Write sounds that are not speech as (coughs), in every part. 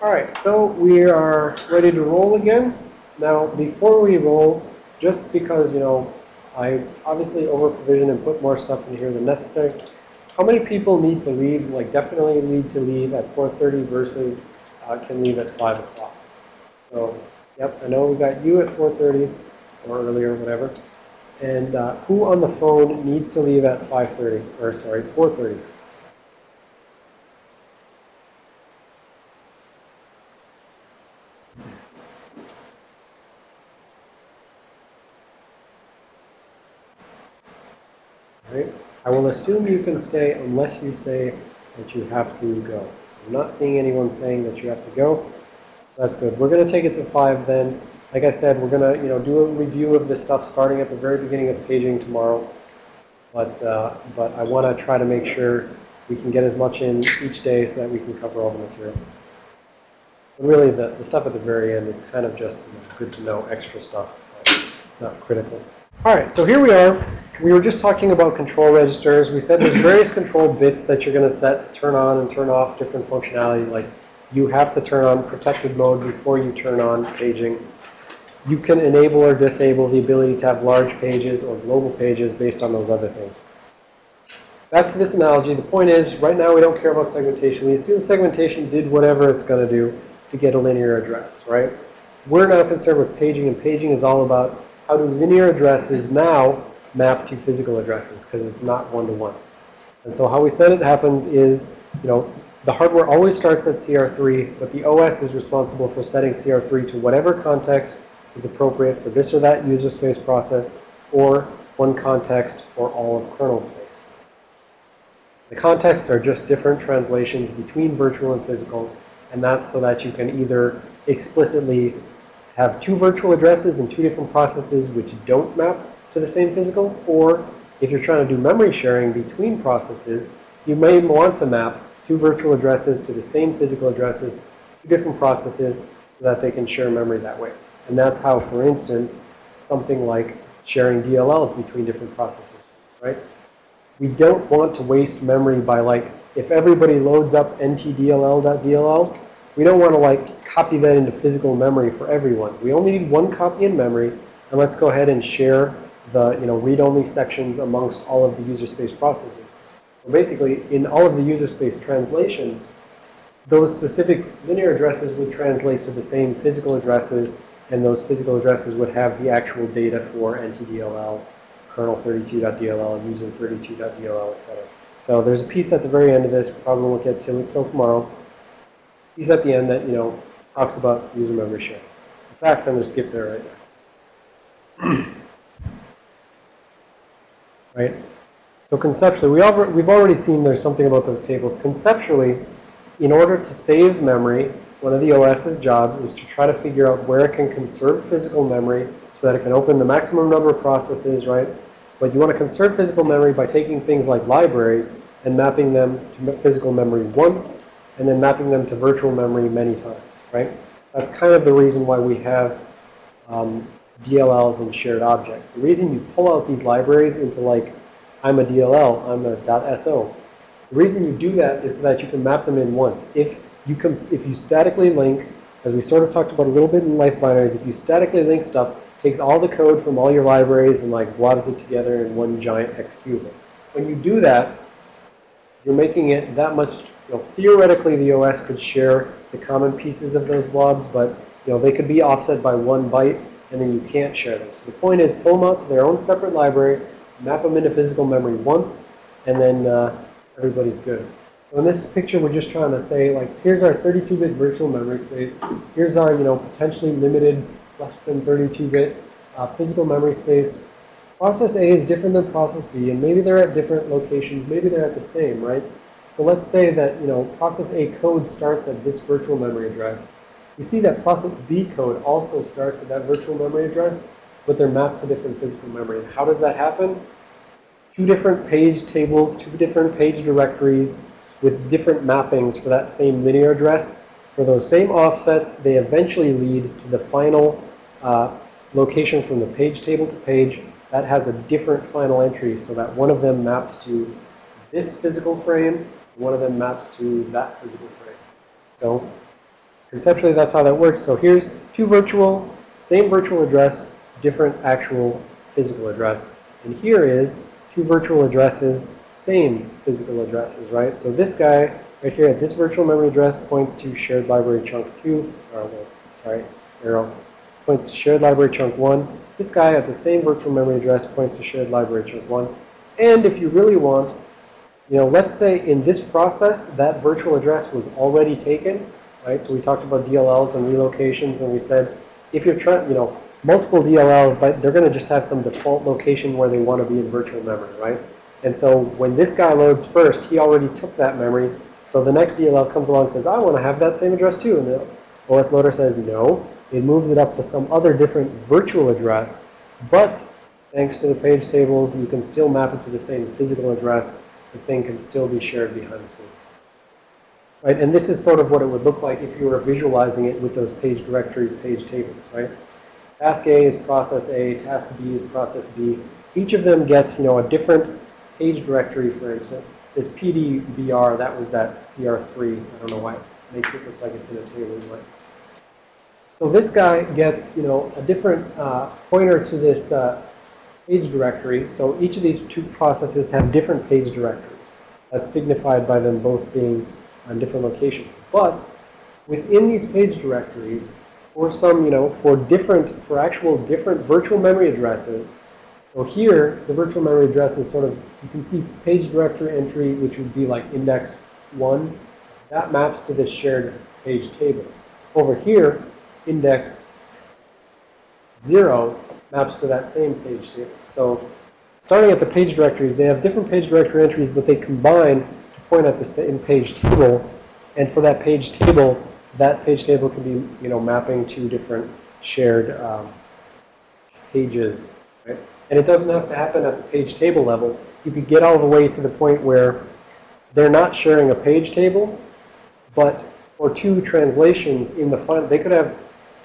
All right, so we are ready to roll again. Now, before we roll, just because, you know, I obviously over-provision and put more stuff in here than necessary, how many people need to leave, like definitely need to leave at 4.30 versus uh, can leave at 5 o'clock? So, yep, I know we got you at 4.30 or earlier, whatever. And uh, who on the phone needs to leave at 5.30, or sorry, 4.30? Right? I will assume you can stay unless you say that you have to go. So I'm not seeing anyone saying that you have to go. That's good. We're going to take it to 5 then. Like I said, we're going to you know, do a review of this stuff starting at the very beginning of paging tomorrow. But, uh, but I want to try to make sure we can get as much in each day so that we can cover all the material. But really, the, the stuff at the very end is kind of just good to know extra stuff, not critical. All right, so here we are. We were just talking about control registers. We said there's various control bits that you're going to set to turn on and turn off different functionality. Like you have to turn on protected mode before you turn on paging. You can enable or disable the ability to have large pages or global pages based on those other things. Back to this analogy, the point is, right now we don't care about segmentation. We assume segmentation did whatever it's going to do to get a linear address, right? We're not concerned with paging, and paging is all about how do linear addresses now map to physical addresses because it's not one-to-one. -one. And so how we said it happens is, you know, the hardware always starts at CR3, but the OS is responsible for setting CR3 to whatever context is appropriate for this or that user space process or one context for all of kernel space. The contexts are just different translations between virtual and physical, and that's so that you can either explicitly have two virtual addresses and two different processes which don't map to the same physical, or if you're trying to do memory sharing between processes, you may want to map two virtual addresses to the same physical addresses, two different processes, so that they can share memory that way. And that's how, for instance, something like sharing DLLs between different processes, right? We don't want to waste memory by like, if everybody loads up ntdll.dll, we don't want to like copy that into physical memory for everyone. We only need one copy in memory, and let's go ahead and share the you know read-only sections amongst all of the user space processes. So basically, in all of the user space translations, those specific linear addresses would translate to the same physical addresses, and those physical addresses would have the actual data for ntdll, kernel32.dll, user32.dll, etc. So there's a piece at the very end of this. Probably won't get to it tomorrow he's at the end that, you know, talks about user memory sharing. In fact, I'm going to skip there right now. (clears throat) right? So conceptually, we we've already seen there's something about those tables. Conceptually, in order to save memory, one of the OS's jobs is to try to figure out where it can conserve physical memory so that it can open the maximum number of processes, right? But you want to conserve physical memory by taking things like libraries and mapping them to physical memory once and then mapping them to virtual memory many times, right? That's kind of the reason why we have um, DLLs and shared objects. The reason you pull out these libraries into like, I'm a DLL, I'm a .so. The reason you do that is so that you can map them in once. If you can, if you statically link, as we sort of talked about a little bit in life binaries, if you statically link stuff, takes all the code from all your libraries and like blobs it together in one giant executable. When you do that, you're making it that much you know, theoretically, the OS could share the common pieces of those blobs, but you know, they could be offset by one byte, and then you can't share them. So the point is, pull them out to their own separate library, map them into physical memory once, and then uh, everybody's good. So in this picture, we're just trying to say, like, here's our 32-bit virtual memory space. Here's our, you know, potentially limited, less than 32-bit uh, physical memory space. Process A is different than process B, and maybe they're at different locations. Maybe they're at the same, right? So let's say that, you know, process A code starts at this virtual memory address. You see that process B code also starts at that virtual memory address, but they're mapped to different physical memory. how does that happen? Two different page tables, two different page directories with different mappings for that same linear address. For those same offsets, they eventually lead to the final uh, location from the page table to page that has a different final entry so that one of them maps to this physical frame one of them maps to that physical frame. So conceptually, that's how that works. So here's two virtual, same virtual address, different actual physical address. And here is two virtual addresses, same physical addresses, right? So this guy right here at this virtual memory address points to shared library chunk 2, or sorry, arrow, points to shared library chunk 1. This guy at the same virtual memory address points to shared library chunk 1. And if you really want, you know, let's say in this process, that virtual address was already taken, right? So we talked about DLLs and relocations, and we said if you're trying, you know, multiple DLLs, but they're going to just have some default location where they want to be in virtual memory, right? And so when this guy loads first, he already took that memory. So the next DLL comes along and says, I want to have that same address too. And the OS loader says, no. It moves it up to some other different virtual address. But thanks to the page tables, you can still map it to the same physical address. The thing can still be shared behind the scenes. Right? And this is sort of what it would look like if you were visualizing it with those page directories, page tables, right? Task A is process A, task B is process B. Each of them gets, you know, a different page directory, for instance. This PDBR, that was that CR3. I don't know why it makes it look like it's in a table. But. So this guy gets, you know, a different uh, pointer to this uh, page directory. So each of these two processes have different page directories. That's signified by them both being on different locations. But within these page directories, for some, you know, for different, for actual different virtual memory addresses, so here, the virtual memory address is sort of, you can see page directory entry, which would be like index 1. That maps to this shared page table. Over here, index 0 maps to that same page table. So starting at the page directories, they have different page directory entries, but they combine to point at the same page table. And for that page table, that page table can be, you know, mapping to different shared um, pages, right? And it doesn't have to happen at the page table level. You could get all the way to the point where they're not sharing a page table, but for two translations in the file, they could have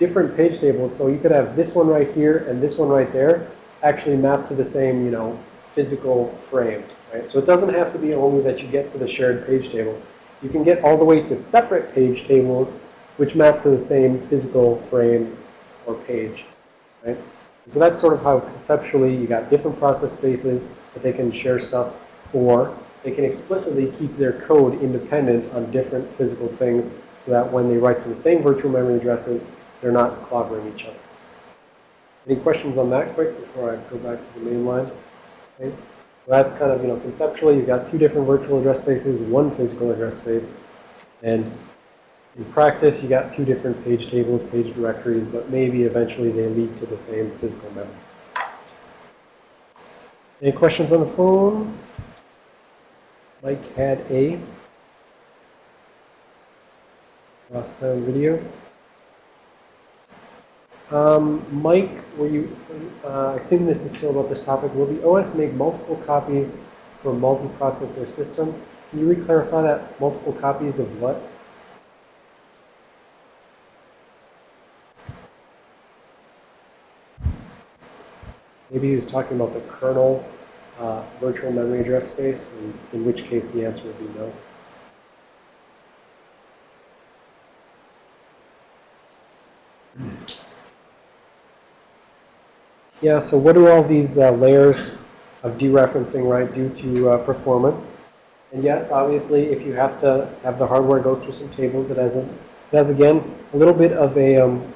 different page tables. So you could have this one right here and this one right there actually mapped to the same, you know, physical frame. Right? So it doesn't have to be only that you get to the shared page table. You can get all the way to separate page tables which map to the same physical frame or page. Right? So that's sort of how conceptually you got different process spaces that they can share stuff, or they can explicitly keep their code independent on different physical things so that when they write to the same virtual memory addresses, they're not clobbering each other. Any questions on that quick before I go back to the main line? Okay. So that's kind of, you know, conceptually, you've got two different virtual address spaces, one physical address space, and in practice, you got two different page tables, page directories, but maybe eventually they lead to the same physical memory. Any questions on the phone? Mike had a sound video. Um, Mike, will you, uh, this is still about this topic, will the OS make multiple copies for a multiprocessor system? Can you re-clarify that multiple copies of what? Maybe he was talking about the kernel uh, virtual memory address space, in, in which case the answer would be no. Yeah, so what do all these uh, layers of dereferencing, right, do to uh, performance? And yes, obviously, if you have to have the hardware go through some tables, it has, a, it has again, a little bit of a um,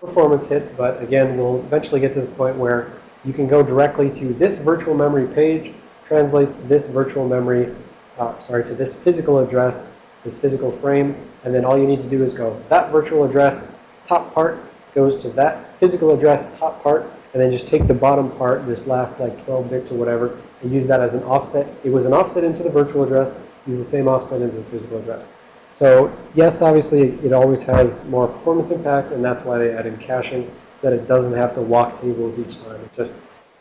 performance hit, but again, we'll eventually get to the point where you can go directly to this virtual memory page, translates to this virtual memory, uh, sorry, to this physical address, this physical frame, and then all you need to do is go, that virtual address top part goes to that physical address top part, and then just take the bottom part, this last like 12 bits or whatever, and use that as an offset. It was an offset into the virtual address, use the same offset into the physical address. So yes, obviously it always has more performance impact, and that's why they added caching so that it doesn't have to walk tables each time. It just,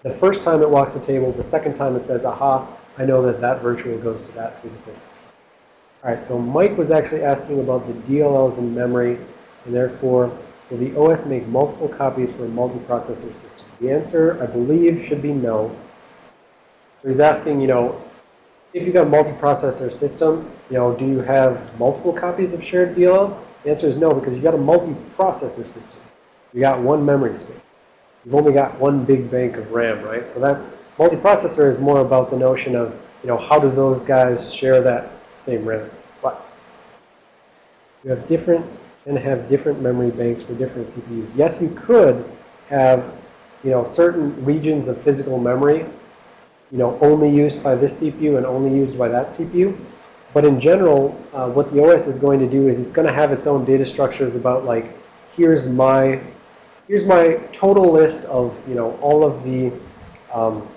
the first time it walks the table, the second time it says, aha, I know that that virtual goes to that physical. All right, so Mike was actually asking about the DLLs in memory, and therefore, will the OS make multiple copies for a multiprocessor system? The answer, I believe, should be no. So he's asking, you know, if you've got a multiprocessor system, you know, do you have multiple copies of shared DLLs? The answer is no, because you've got a multiprocessor system. You've got one memory space. You've only got one big bank of RAM, right? So that multiprocessor is more about the notion of, you know, how do those guys share that same RAM? But you have different and have different memory banks for different CPUs. Yes, you could have, you know, certain regions of physical memory, you know, only used by this CPU and only used by that CPU. But in general, uh, what the OS is going to do is it's going to have its own data structures about like, here's my, here's my total list of, you know, all of the, um,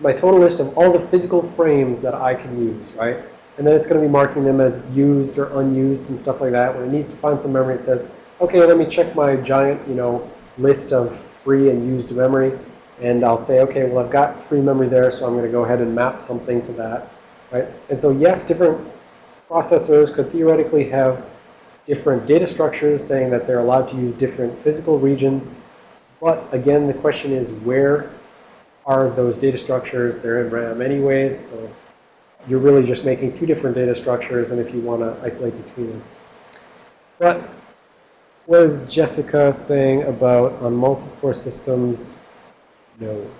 my total list of all the physical frames that I can use, right? And then it's going to be marking them as used or unused and stuff like that. When it needs to find some memory, it says, okay, let me check my giant, you know, list of free and used memory. And I'll say, okay, well, I've got free memory there, so I'm going to go ahead and map something to that, right? And so, yes, different processors could theoretically have different data structures saying that they're allowed to use different physical regions. But again, the question is, where are those data structures? They're in RAM anyways, so you're really just making two different data structures, and if you want to isolate between them. What was Jessica saying about on multi-core systems? No.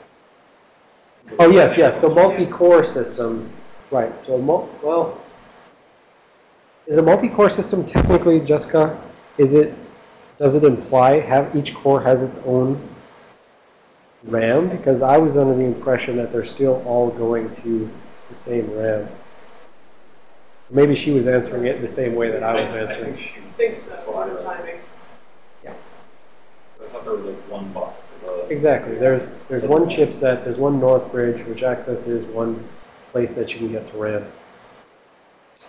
Oh, yes, yes. So multi-core systems, right. So, well, is a multi-core system technically, Jessica, is it, does it imply have each core has its own RAM? Because I was under the impression that they're still all going to the same RAM. Maybe she was answering it the same way that I was answering. she Thinks that's that what I timing. I thought there was like one bus the. Exactly. There's there's one chipset, there's one North Bridge, which accesses one place that you can get to RAM. So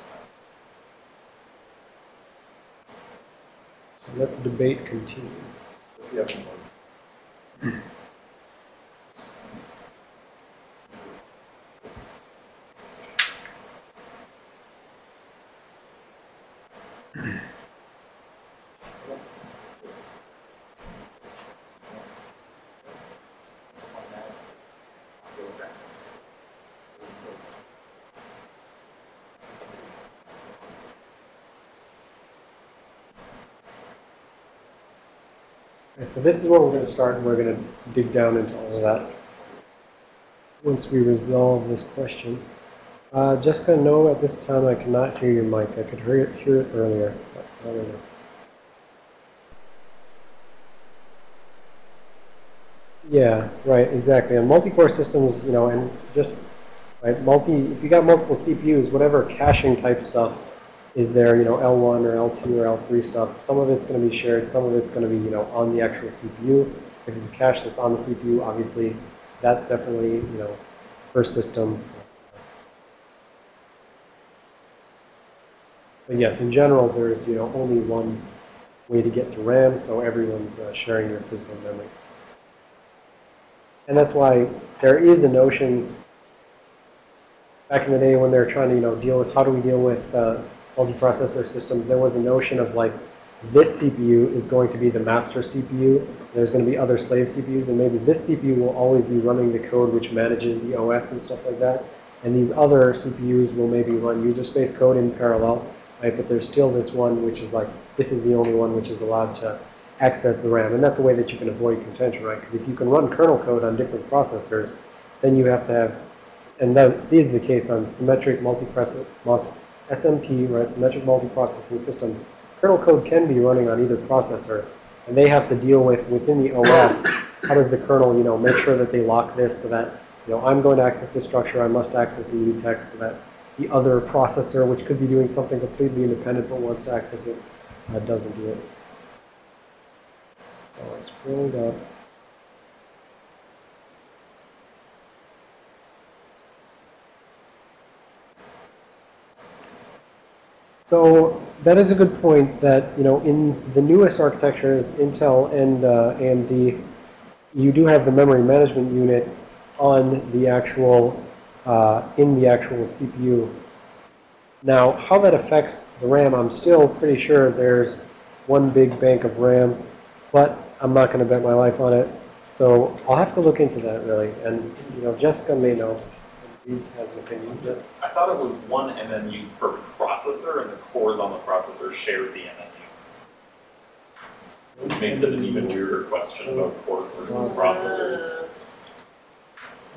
let the debate continue. (clears throat) If you have one. Right, so this is where we're going to start, and we're going to dig down into all of that once we resolve this question. Uh, Jessica, no, at this time I cannot hear your mic. I could hear it, hear it earlier. but know. Yeah, right, exactly. And multi-core systems, you know, and just, right, multi, if you got multiple CPUs, whatever caching type stuff is there, you know, L1 or L2 or L3 stuff, some of it's going to be shared, some of it's going to be, you know, on the actual CPU. If it's a cache that's on the CPU, obviously, that's definitely, you know, per system. But yes, in general, there's, you know, only one way to get to RAM, so everyone's uh, sharing their physical memory. And that's why there is a notion back in the day when they were trying to, you know, deal with how do we deal with uh, multiprocessor systems, there was a notion of like this CPU is going to be the master CPU. There's going to be other slave CPUs, and maybe this CPU will always be running the code which manages the OS and stuff like that. And these other CPUs will maybe run user space code in parallel, right? But there's still this one which is like, this is the only one which is allowed to access the RAM. And that's a way that you can avoid contention, right? Because if you can run kernel code on different processors, then you have to have, and that is the case on symmetric multiprocessor, SMP, right, symmetric multiprocessing systems, kernel code can be running on either processor, and they have to deal with, within the OS, how does the kernel, you know, make sure that they lock this so that, you know, I'm going to access this structure, I must access the mutex so that the other processor, which could be doing something completely independent but wants to access it, uh, doesn't do it. So I scrolled up. So that is a good point that, you know, in the newest architectures, Intel and uh, AMD, you do have the memory management unit on the actual, uh, in the actual CPU. Now, how that affects the RAM, I'm still pretty sure there's one big bank of RAM, but I'm not going to bet my life on it. So I'll have to look into that, really. And, you know, Jessica may know. Reeds has an opinion. Just, I thought it was one MMU per processor and the cores on the processor shared the MMU. Which makes it an even weirder question about cores versus processors.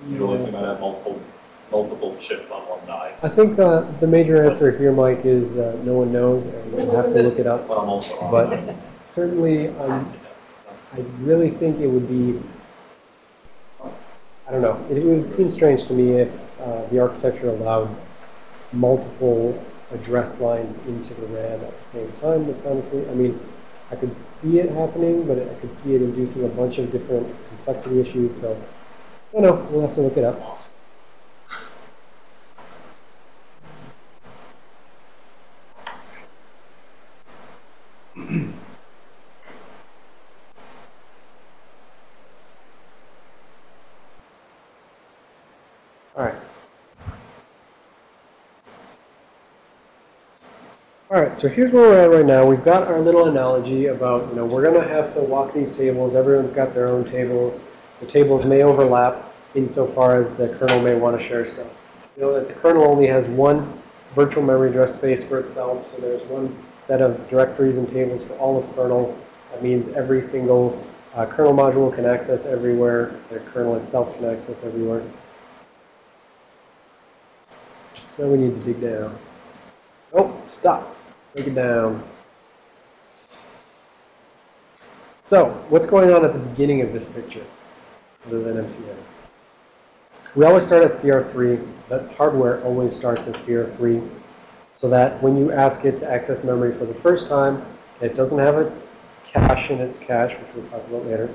You're looking at multiple, multiple chips on one die. I think the, the major answer here, Mike, is uh, no one knows, and we'll have to look it up. But I'm also wrong. But (laughs) certainly, um, I really think it would be, I don't know, it would seem strange to me if uh, the architecture allowed multiple address lines into the RAM at the same time. Sounded to, I mean, I could see it happening, but I could see it inducing a bunch of different complexity issues, so, I don't know, we'll have to look it up. All right. All right, so here's where we're at right now. We've got our little analogy about, you know, we're going to have to walk these tables. Everyone's got their own tables. The tables may overlap insofar as the kernel may want to share stuff. You know that the kernel only has one virtual memory address space for itself, so there's one set of directories and tables for all of kernel. That means every single uh, kernel module can access everywhere. The kernel itself can access everywhere. So we need to dig down. Oh, stop. Break it down. So, what's going on at the beginning of this picture, other than MCM? We always start at CR3. That hardware always starts at CR3, so that when you ask it to access memory for the first time, it doesn't have a cache in its cache, which we'll talk about later.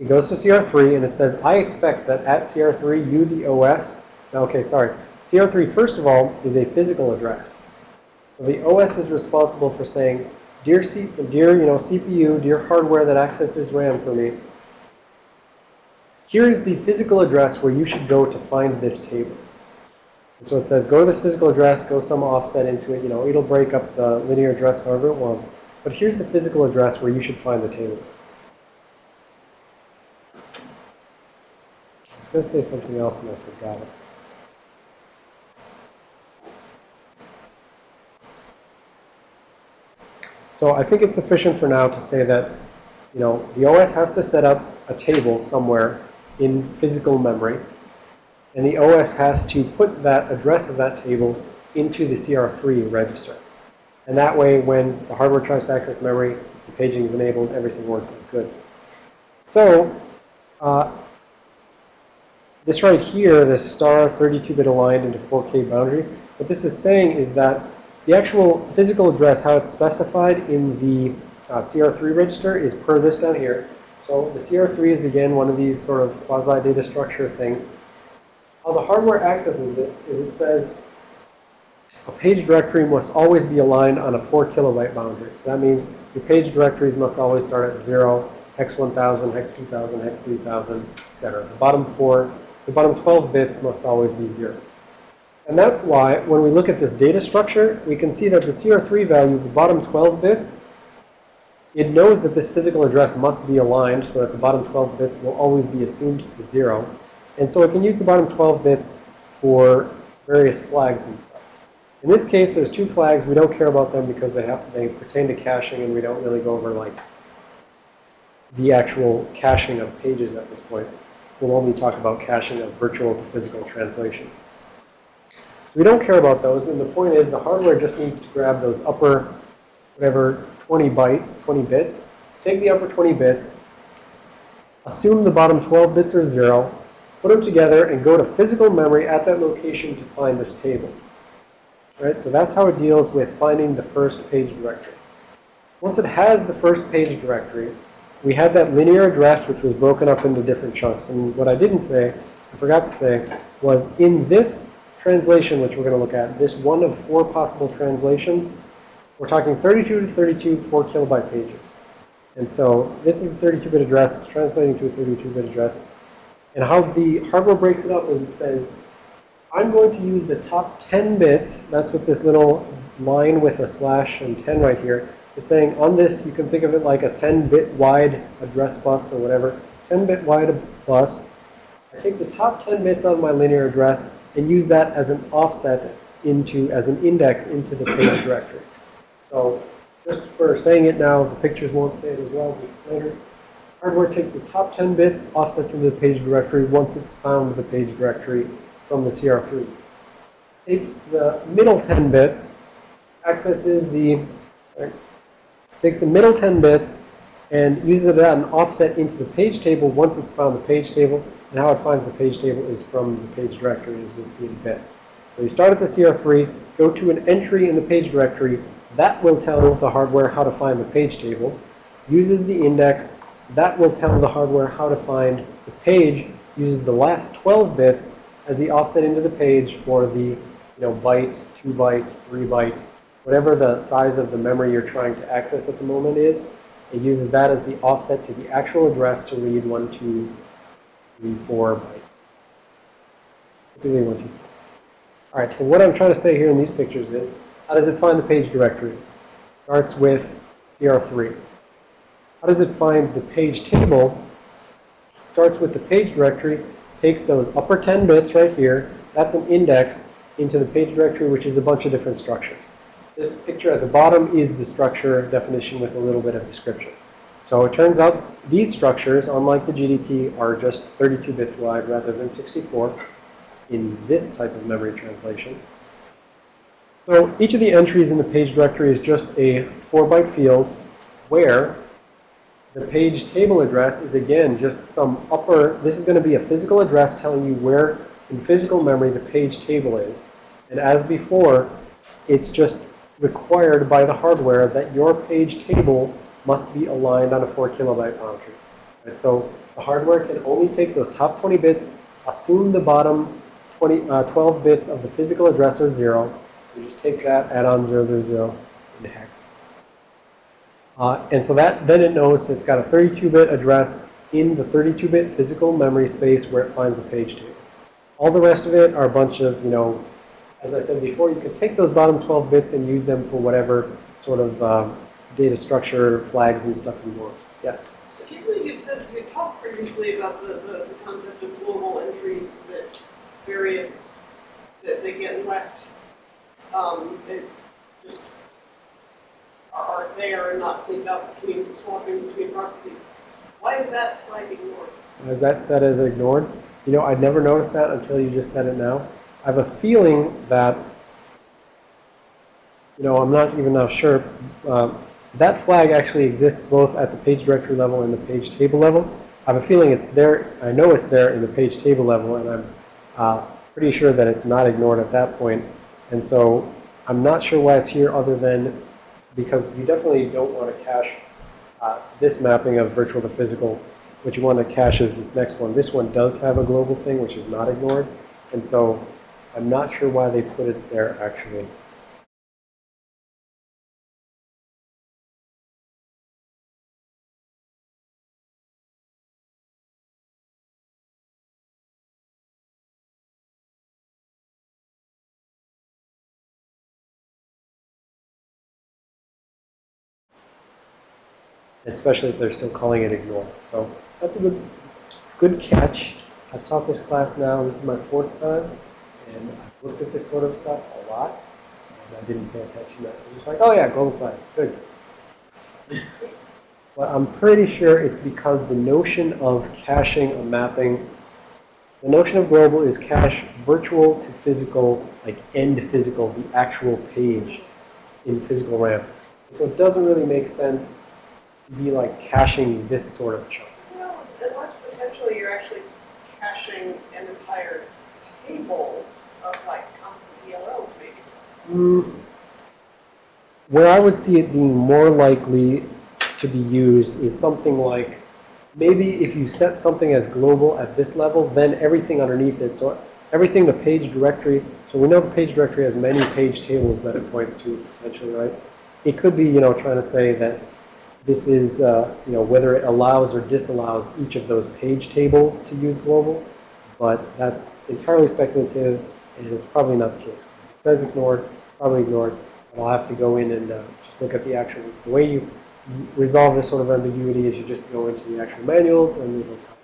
It goes to CR3 and it says, I expect that at CR3, you, the OS, okay, sorry. CR3, first of all, is a physical address. So the OS is responsible for saying, dear, C dear you know, CPU, dear hardware that accesses RAM for me, here is the physical address where you should go to find this table. So it says, go to this physical address, go some offset into it. You know, it'll break up the linear address however it wants. But here's the physical address where you should find the table. I was going to say something else and I forgot it. So I think it's sufficient for now to say that, you know, the OS has to set up a table somewhere in physical memory, and the OS has to put that address of that table into the CR3 register. And that way, when the hardware tries to access memory, the paging is enabled, everything works good. So, uh, this right here, this star 32-bit aligned into 4K boundary, what this is saying is that the actual physical address, how it's specified in the uh, CR3 register is per this down here. So the CR3 is, again, one of these sort of quasi-data structure things. How the hardware accesses it is it says a page directory must always be aligned on a 4 kilobyte boundary. So that means your page directories must always start at 0, hex 1000, hex 2000, hex 3000, etc. The bottom 4, the bottom 12 bits must always be 0. And that's why, when we look at this data structure, we can see that the CR3 value, the bottom 12 bits, it knows that this physical address must be aligned so that the bottom 12 bits will always be assumed to 0. And so it can use the bottom 12 bits for various flags and stuff. In this case, there's two flags. We don't care about them because they have they pertain to caching, and we don't really go over like the actual caching of pages at this point. We'll only talk about caching of virtual to physical translations. So we don't care about those, and the point is the hardware just needs to grab those upper, whatever, 20 bytes, 20 bits, take the upper 20 bits, assume the bottom 12 bits are zero, put them together, and go to physical memory at that location to find this table. Right? So that's how it deals with finding the first page directory. Once it has the first page directory, we had that linear address which was broken up into different chunks. And what I didn't say, I forgot to say, was in this translation, which we're going to look at, this one of four possible translations, we're talking 32 to 32 4 kilobyte pages. And so this is a 32-bit address. It's translating to a 32-bit address. And how the hardware breaks it up is it says, I'm going to use the top 10 bits. That's what this little line with a slash and 10 right here. It's saying on this, you can think of it like a 10-bit wide address bus or whatever. 10-bit wide bus. I take the top 10 bits of my linear address and use that as an offset into, as an index into the page directory. So just for saying it now, the pictures won't say it as well later. Hardware takes the top 10 bits, offsets into the page directory once it's found the page directory from the CR3. Takes the middle 10 bits, accesses the, sorry, takes the middle 10 bits and uses it as an offset into the page table once it's found the page table. And how it finds the page table is from the page directory as we'll see in a bit. So you start at the CR3, go to an entry in the page directory. That will tell the hardware how to find the page table. Uses the index. That will tell the hardware how to find the page. Uses the last 12 bits as the offset into the page for the you know, byte, 2 byte, 3 byte, whatever the size of the memory you're trying to access at the moment is. It uses that as the offset to the actual address to read 1, 2, 3, 4 bytes. Typically 1, 2, 4. All right, so what I'm trying to say here in these pictures is, how does it find the page directory? Starts with CR3. How does it find the page table? Starts with the page directory, takes those upper 10 bits right here, that's an index into the page directory, which is a bunch of different structures. This picture at the bottom is the structure definition with a little bit of description. So it turns out these structures, unlike the GDT, are just 32 bits wide rather than 64 in this type of memory translation. So each of the entries in the page directory is just a 4-byte field where the page table address is again just some upper, this is going to be a physical address telling you where in physical memory the page table is. And as before, it's just required by the hardware that your page table must be aligned on a 4 kilobyte boundary. Right? So the hardware can only take those top 20 bits, assume the bottom 20, uh, 12 bits of the physical address are 0. You just take that, add on 000 into hex. Uh, and so that then it knows it's got a 32-bit address in the 32-bit physical memory space where it finds the page table. All the rest of it are a bunch of, you know, as I said before, you could take those bottom 12 bits and use them for whatever sort of um, data structure flags and stuff you want. Yes? So Keely, you said, you talked previously about the, the, the concept of global entries that various, that they get left, um, just are, there and not cleaned up between, swapping between processes. Why is that flag ignored? Is that set as ignored? You know, I'd never noticed that until you just said it now. I have a feeling that, you know, I'm not even now sure. Uh, that flag actually exists both at the page directory level and the page table level. I have a feeling it's there. I know it's there in the page table level, and I'm uh, pretty sure that it's not ignored at that point. And so I'm not sure why it's here other than because you definitely don't want to cache uh, this mapping of virtual to physical. What you want to cache is this next one. This one does have a global thing, which is not ignored. And so I'm not sure why they put it there, actually. Especially if they're still calling it ignore. So that's a good, good catch. I've taught this class now. This is my fourth time. And I've looked at this sort of stuff a lot. And I didn't pay attention to it. I'm just like, oh yeah, global flag. Good. (laughs) But I'm pretty sure it's because the notion of caching a mapping, the notion of global is cache virtual to physical, like end physical, the actual page in physical RAM. So it doesn't really make sense be like caching this sort of chunk. Well, unless potentially you're actually caching an entire table of like constant DLLs maybe. Mm, where I would see it being more likely to be used is something like maybe if you set something as global at this level, then everything underneath it, so everything the page directory, so we know the page directory has many page tables that it points to potentially, right? It could be, you know, trying to say that this is, uh, you know, whether it allows or disallows each of those page tables to use global, but that's entirely speculative and it's probably not the case. It says ignored, probably ignored, I'll have to go in and uh, just look at the actual, the way you resolve this sort of ambiguity is you just go into the actual manuals and it'll tell.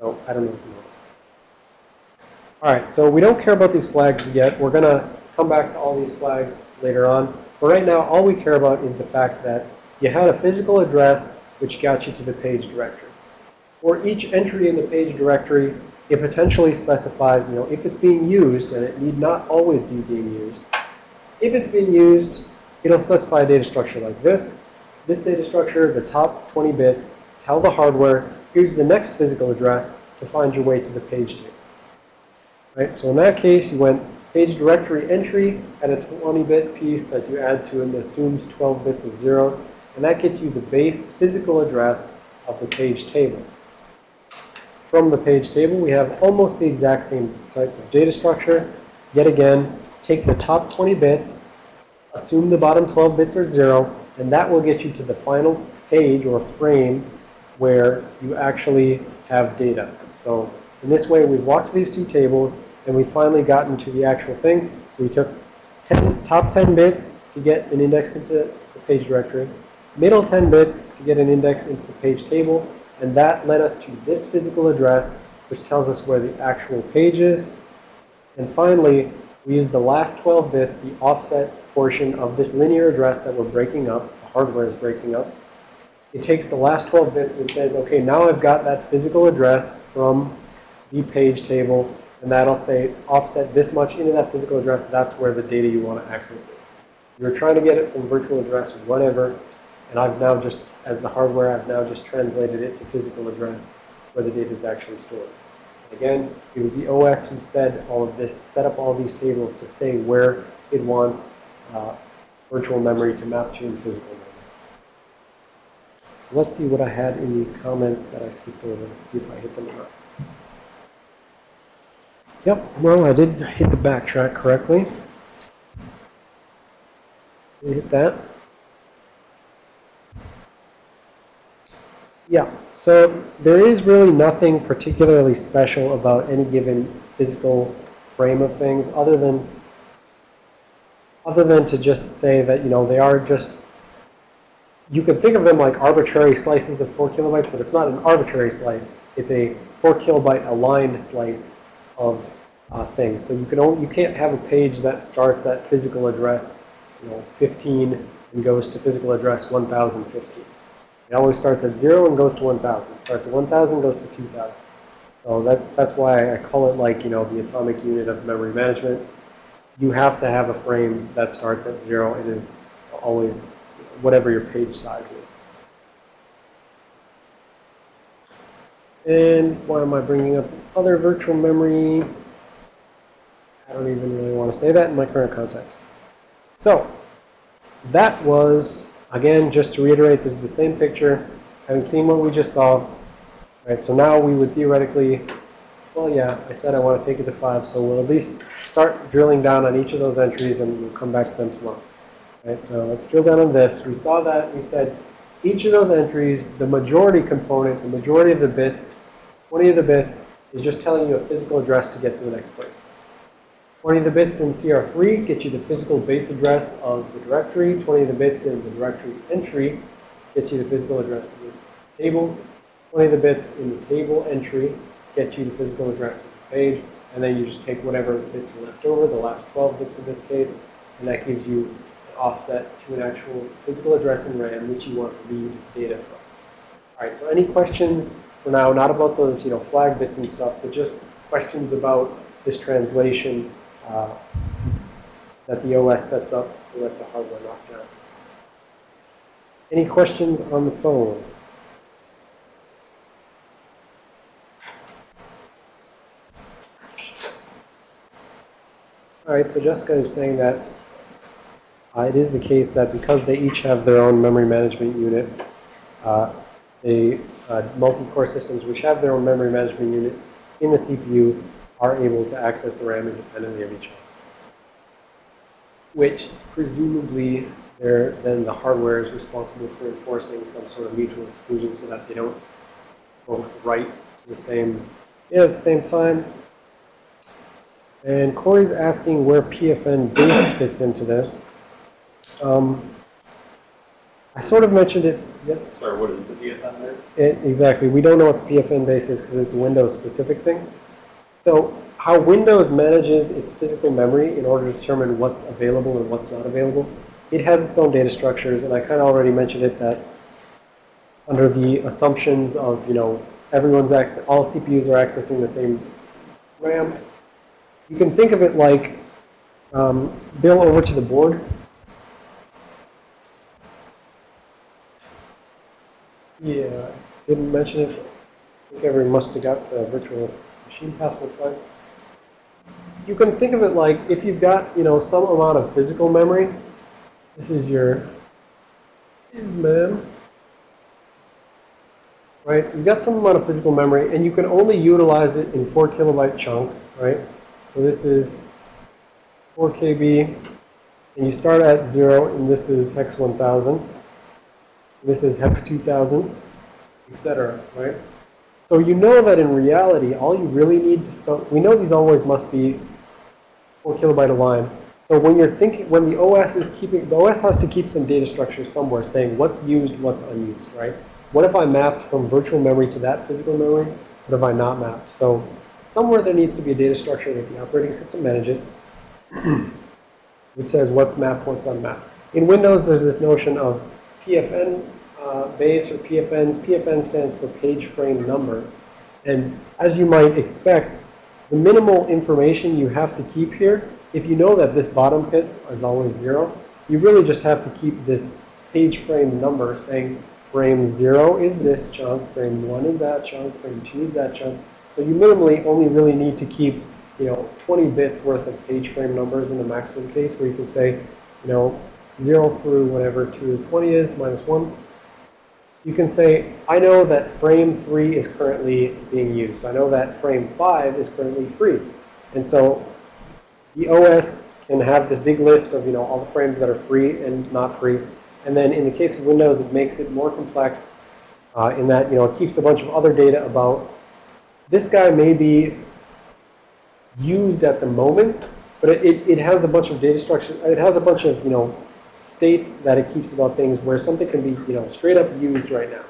So I don't know if you know. All right, so we don't care about these flags yet. We're going to come back to all these flags later on. For right now, all we care about is the fact that you had a physical address which got you to the page directory. For each entry in the page directory, it potentially specifies, you know, if it's being used, and it need not always be being used. If it's being used, it'll specify a data structure like this. This data structure, the top 20 bits, tell the hardware, here's the next physical address to find your way to the page table. Right, so in that case, you went page directory entry at a 20-bit piece that you add to an assumed 12 bits of zeros, and that gets you the base physical address of the page table. From the page table, we have almost the exact same type of data structure. Yet again, take the top 20 bits, assume the bottom 12 bits are zero, and that will get you to the final page or frame where you actually have data. So in this way, we've walked these two tables, and we've finally gotten to the actual thing. So we took 10, top 10 bits to get an index into the page directory, middle 10 bits to get an index into the page table, and that led us to this physical address, which tells us where the actual page is. And finally, we use the last 12 bits, the offset portion of this linear address that we're breaking up, the hardware is breaking up. It takes the last 12 bits and says, okay, now I've got that physical address from the page table, and that'll say offset this much into that physical address, that's where the data you want to access is. You're trying to get it from virtual address, whatever, and I've now just, as the hardware, I've now just translated it to physical address where the data is actually stored. Again, it was the OS who said all of this, set up all these tables to say where it wants uh, virtual memory to map to in physical memory. So let's see what I had in these comments that I skipped over, see if I hit them or not. Yep, well, I did hit the backtrack correctly. Did hit that? Yeah, so there is really nothing particularly special about any given physical frame of things other than other than to just say that, you know, they are just you could think of them like arbitrary slices of 4 kilobytes, but it's not an arbitrary slice. It's a 4 kilobyte aligned slice of uh, things. So you can only, you can't have a page that starts at physical address, you know, 15 and goes to physical address 1015. It always starts at 0 and goes to 1000. Starts at 1000, goes to 2000. So that, that's why I call it like, you know, the atomic unit of memory management. You have to have a frame that starts at 0. It is always whatever your page size is. And why am I bringing up other virtual memory? I don't even really want to say that in my current context. So, that was, again, just to reiterate, this is the same picture. Having seen what we just saw, right, so now we would theoretically, well, yeah, I said I want to take it to 5, so we'll at least start drilling down on each of those entries and we'll come back to them tomorrow. Right, so let's drill down on this. We saw that, we said each of those entries, the majority component, the majority of the bits, 20 of the bits, is just telling you a physical address to get to the next place. 20 of the bits in CR3 get you the physical base address of the directory. 20 of the bits in the directory entry get you the physical address of the table. 20 of the bits in the table entry get you the physical address of the page. And then you just take whatever bits are left over, the last 12 bits in this case, and that gives you an offset to an actual physical address in RAM which you want to read data from. All right, so any questions for now, not about those, you know, flag bits and stuff, but just questions about this translation uh, that the OS sets up to let the hardware knock down. Any questions on the phone? All right, so Jessica is saying that uh, it is the case that because they each have their own memory management unit, uh, the uh, multi-core systems which have their own memory management unit in the CPU are able to access the RAM independently of each other. Which presumably they're, then the hardware is responsible for enforcing some sort of mutual exclusion so that they don't both write to the same, yeah, at the same time. And Corey's asking where PFN base fits into this. Um, I sort of mentioned it, yes? Sorry, what is the PFN base? It, exactly. We don't know what the PFN base is because it's a Windows specific thing. So how Windows manages its physical memory in order to determine what's available and what's not available. It has its own data structures, and I kind of already mentioned it that under the assumptions of, you know, everyone's access, all CPUs are accessing the same RAM. You can think of it like, um, Bill, over to the board. Yeah, didn't mention it. I think everyone must have got the virtual machine password. You can think of it like if you've got, you know, some amount of physical memory. This is your is man. Right? You've got some amount of physical memory and you can only utilize it in 4 kilobyte chunks, right? So this is 4 KB and you start at 0 and this is hex 1000. This is hex 2000, etc., right? So you know that in reality, all you really need to start, we know these always must be 4 kilobyte a line. So when you're thinking, when the OS is keeping, the OS has to keep some data structure somewhere saying what's used, what's unused, right? What if I mapped from virtual memory to that physical memory? What if I not mapped? So somewhere there needs to be a data structure that the operating system manages, (clears throat) which says what's mapped, what's unmapped. In Windows, there's this notion of PFN uh, base or PFNs. PFN stands for page frame number. And as you might expect, the minimal information you have to keep here, if you know that this bottom bit is always zero, you really just have to keep this page frame number saying frame zero is this chunk, frame one is that chunk, frame two is that chunk. So you minimally only really need to keep, you know, 20 bits worth of page frame numbers in the maximum case where you can say, you know, 0 through whatever 2 to 20 is, minus 1. You can say, I know that frame 3 is currently being used. I know that frame 5 is currently free. And so the OS can have this big list of, you know, all the frames that are free and not free. And then in the case of Windows, it makes it more complex uh, in that, you know, it keeps a bunch of other data about this guy may be used at the moment, but it, it, it has a bunch of data structure. It has a bunch of, you know, states that it keeps about things where something can be, you know, straight up used right now.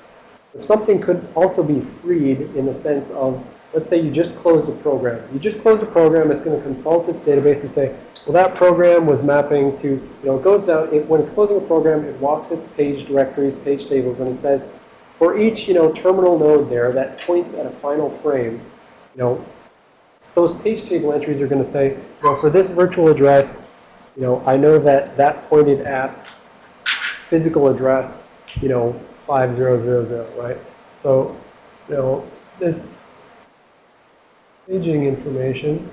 If something could also be freed in the sense of, let's say you just closed a program. You just closed a program, it's going to consult its database and say, well, that program was mapping to, you know, it goes down, it, when it's closing a program, it walks its page directories, page tables, and it says, for each, you know, terminal node there that points at a final frame, you know, those page table entries are going to say, know, for this virtual address, you know, I know that that pointed at physical address, you know, 5000, right? So, you know, this paging information,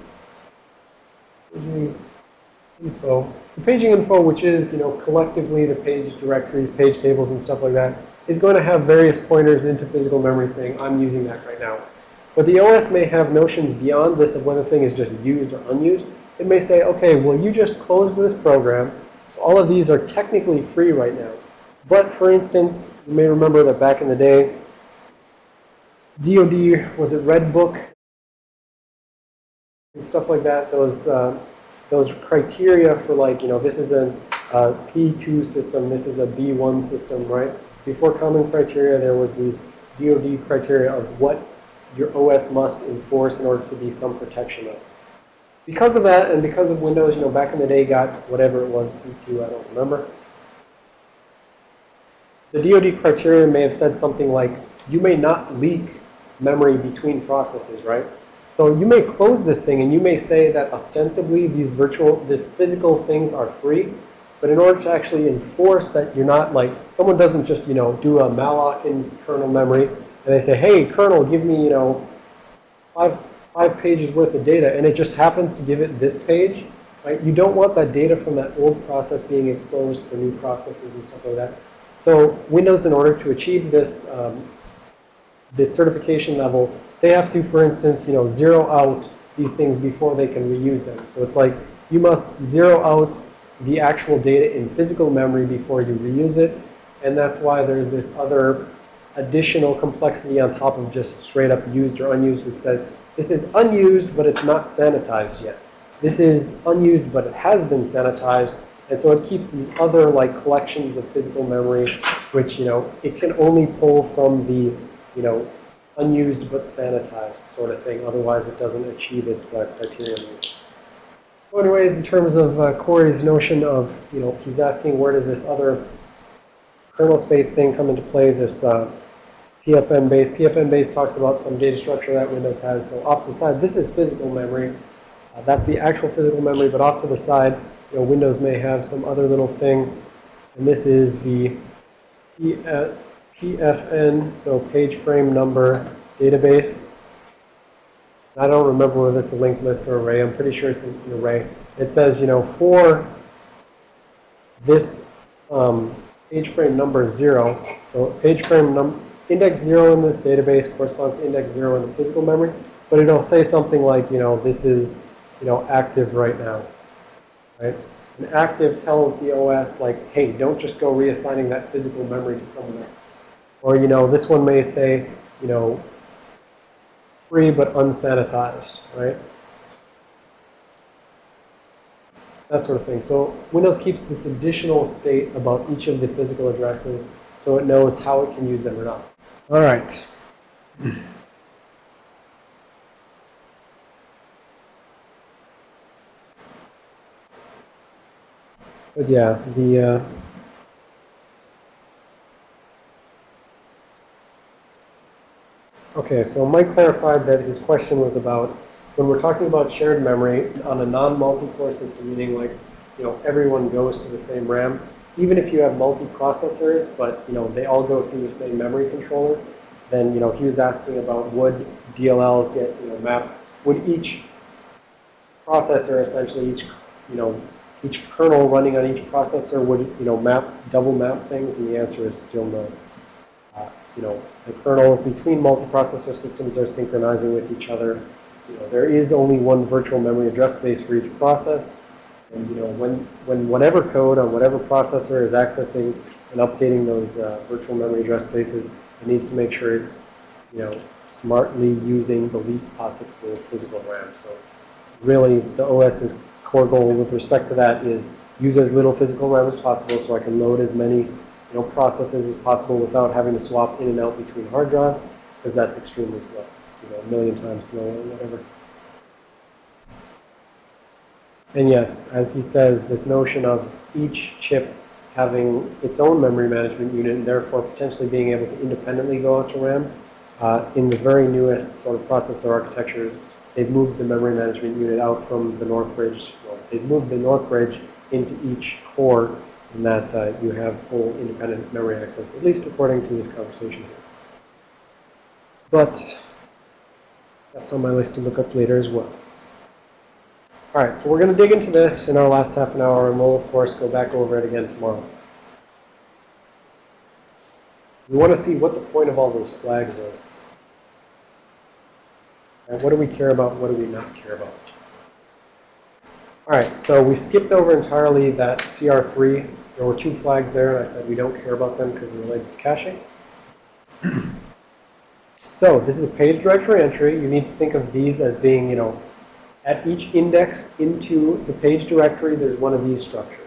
paging info, the paging info, which is, you know, collectively the page directories, page tables, and stuff like that, is going to have various pointers into physical memory saying, I'm using that right now. But the OS may have notions beyond this of whether a thing is just used or unused. It may say, okay, well, you just closed this program. So all of these are technically free right now. But for instance, you may remember that back in the day, DoD, was it Redbook? And stuff like that, those, uh, those criteria for like, you know, this is a, a C2 system, this is a B1 system, right? Before common criteria, there was these DoD criteria of what your OS must enforce in order to be some protection of. Because of that, and because of Windows, you know, back in the day got whatever it was, C2, I don't remember. The DoD criteria may have said something like, you may not leak memory between processes, right? So you may close this thing and you may say that ostensibly these virtual, these physical things are free. But in order to actually enforce that you're not like, someone doesn't just, you know, do a malloc in kernel memory and they say, hey, kernel, give me, you know, five, five pages worth of data, and it just happens to give it this page, right? You don't want that data from that old process being exposed for new processes and stuff like that. So Windows, in order to achieve this, um, this certification level, they have to, for instance, you know, zero out these things before they can reuse them. So it's like you must zero out the actual data in physical memory before you reuse it. And that's why there's this other additional complexity on top of just straight up used or unused, which says this is unused, but it's not sanitized yet. This is unused, but it has been sanitized. And so it keeps these other like collections of physical memory, which, you know, it can only pull from the, you know, unused but sanitized sort of thing. Otherwise, it doesn't achieve its uh, criterion. So anyways, in terms of uh, Corey's notion of, you know, he's asking where does this other kernel space thing come into play, this uh, PFN base. PFN base talks about some data structure that Windows has. So off to the side, this is physical memory. Uh, that's the actual physical memory, but off to the side, you know, Windows may have some other little thing. And this is the PFN, so page frame number database. I don't remember whether it's a linked list or array. I'm pretty sure it's an array. It says, you know, for this um, page frame number zero, so page frame num index zero in this database corresponds to index zero in the physical memory, but it'll say something like, you know, this is, you know, active right now, right? And active tells the OS like, hey, don't just go reassigning that physical memory to someone else. Or, you know, this one may say, you know, free but unsanitized, right? That sort of thing. So Windows keeps this additional state about each of the physical addresses so it knows how it can use them or not. All right. But yeah, the uh, Okay, so Mike clarified that his question was about when we're talking about shared memory on a non-multi-core system, meaning like, you know, everyone goes to the same RAM, even if you have multi-processors, but, you know, they all go through the same memory controller, then, you know, he was asking about would DLLs get, you know, mapped, would each processor essentially, each, you know, each kernel running on each processor would, you know, map, double map things, and the answer is still no. Uh, you know, the kernels between multiprocessor systems are synchronizing with each other. You know, there is only one virtual memory address space for each process. And, you know, when, when whatever code on whatever processor is accessing and updating those uh, virtual memory address spaces, it needs to make sure it's, you know, smartly using the least possible physical RAM. So really, the OS's core goal with respect to that is use as little physical RAM as possible so I can load as many you know, processes as possible without having to swap in and out between hard drive, because that's extremely slow. It's, you know, a million times slower or whatever. And yes, as he says, this notion of each chip having its own memory management unit and therefore potentially being able to independently go out to RAM, uh, in the very newest sort of processor architectures, they've moved the memory management unit out from the Northbridge, well, they've moved the Northbridge into each core and that uh, you have full independent memory access, at least according to this conversation here. But that's on my list to look up later as well. All right, so we're going to dig into this in our last half an hour, and we'll, of course, go back over it again tomorrow. We want to see what the point of all those flags is. And what do we care about, what do we not care about? All right, so we skipped over entirely that CR3. There were two flags there, and I said we don't care about them because they're related to caching. (clears throat) so this is a page directory entry. You need to think of these as being, you know, at each index into the page directory, there's one of these structures.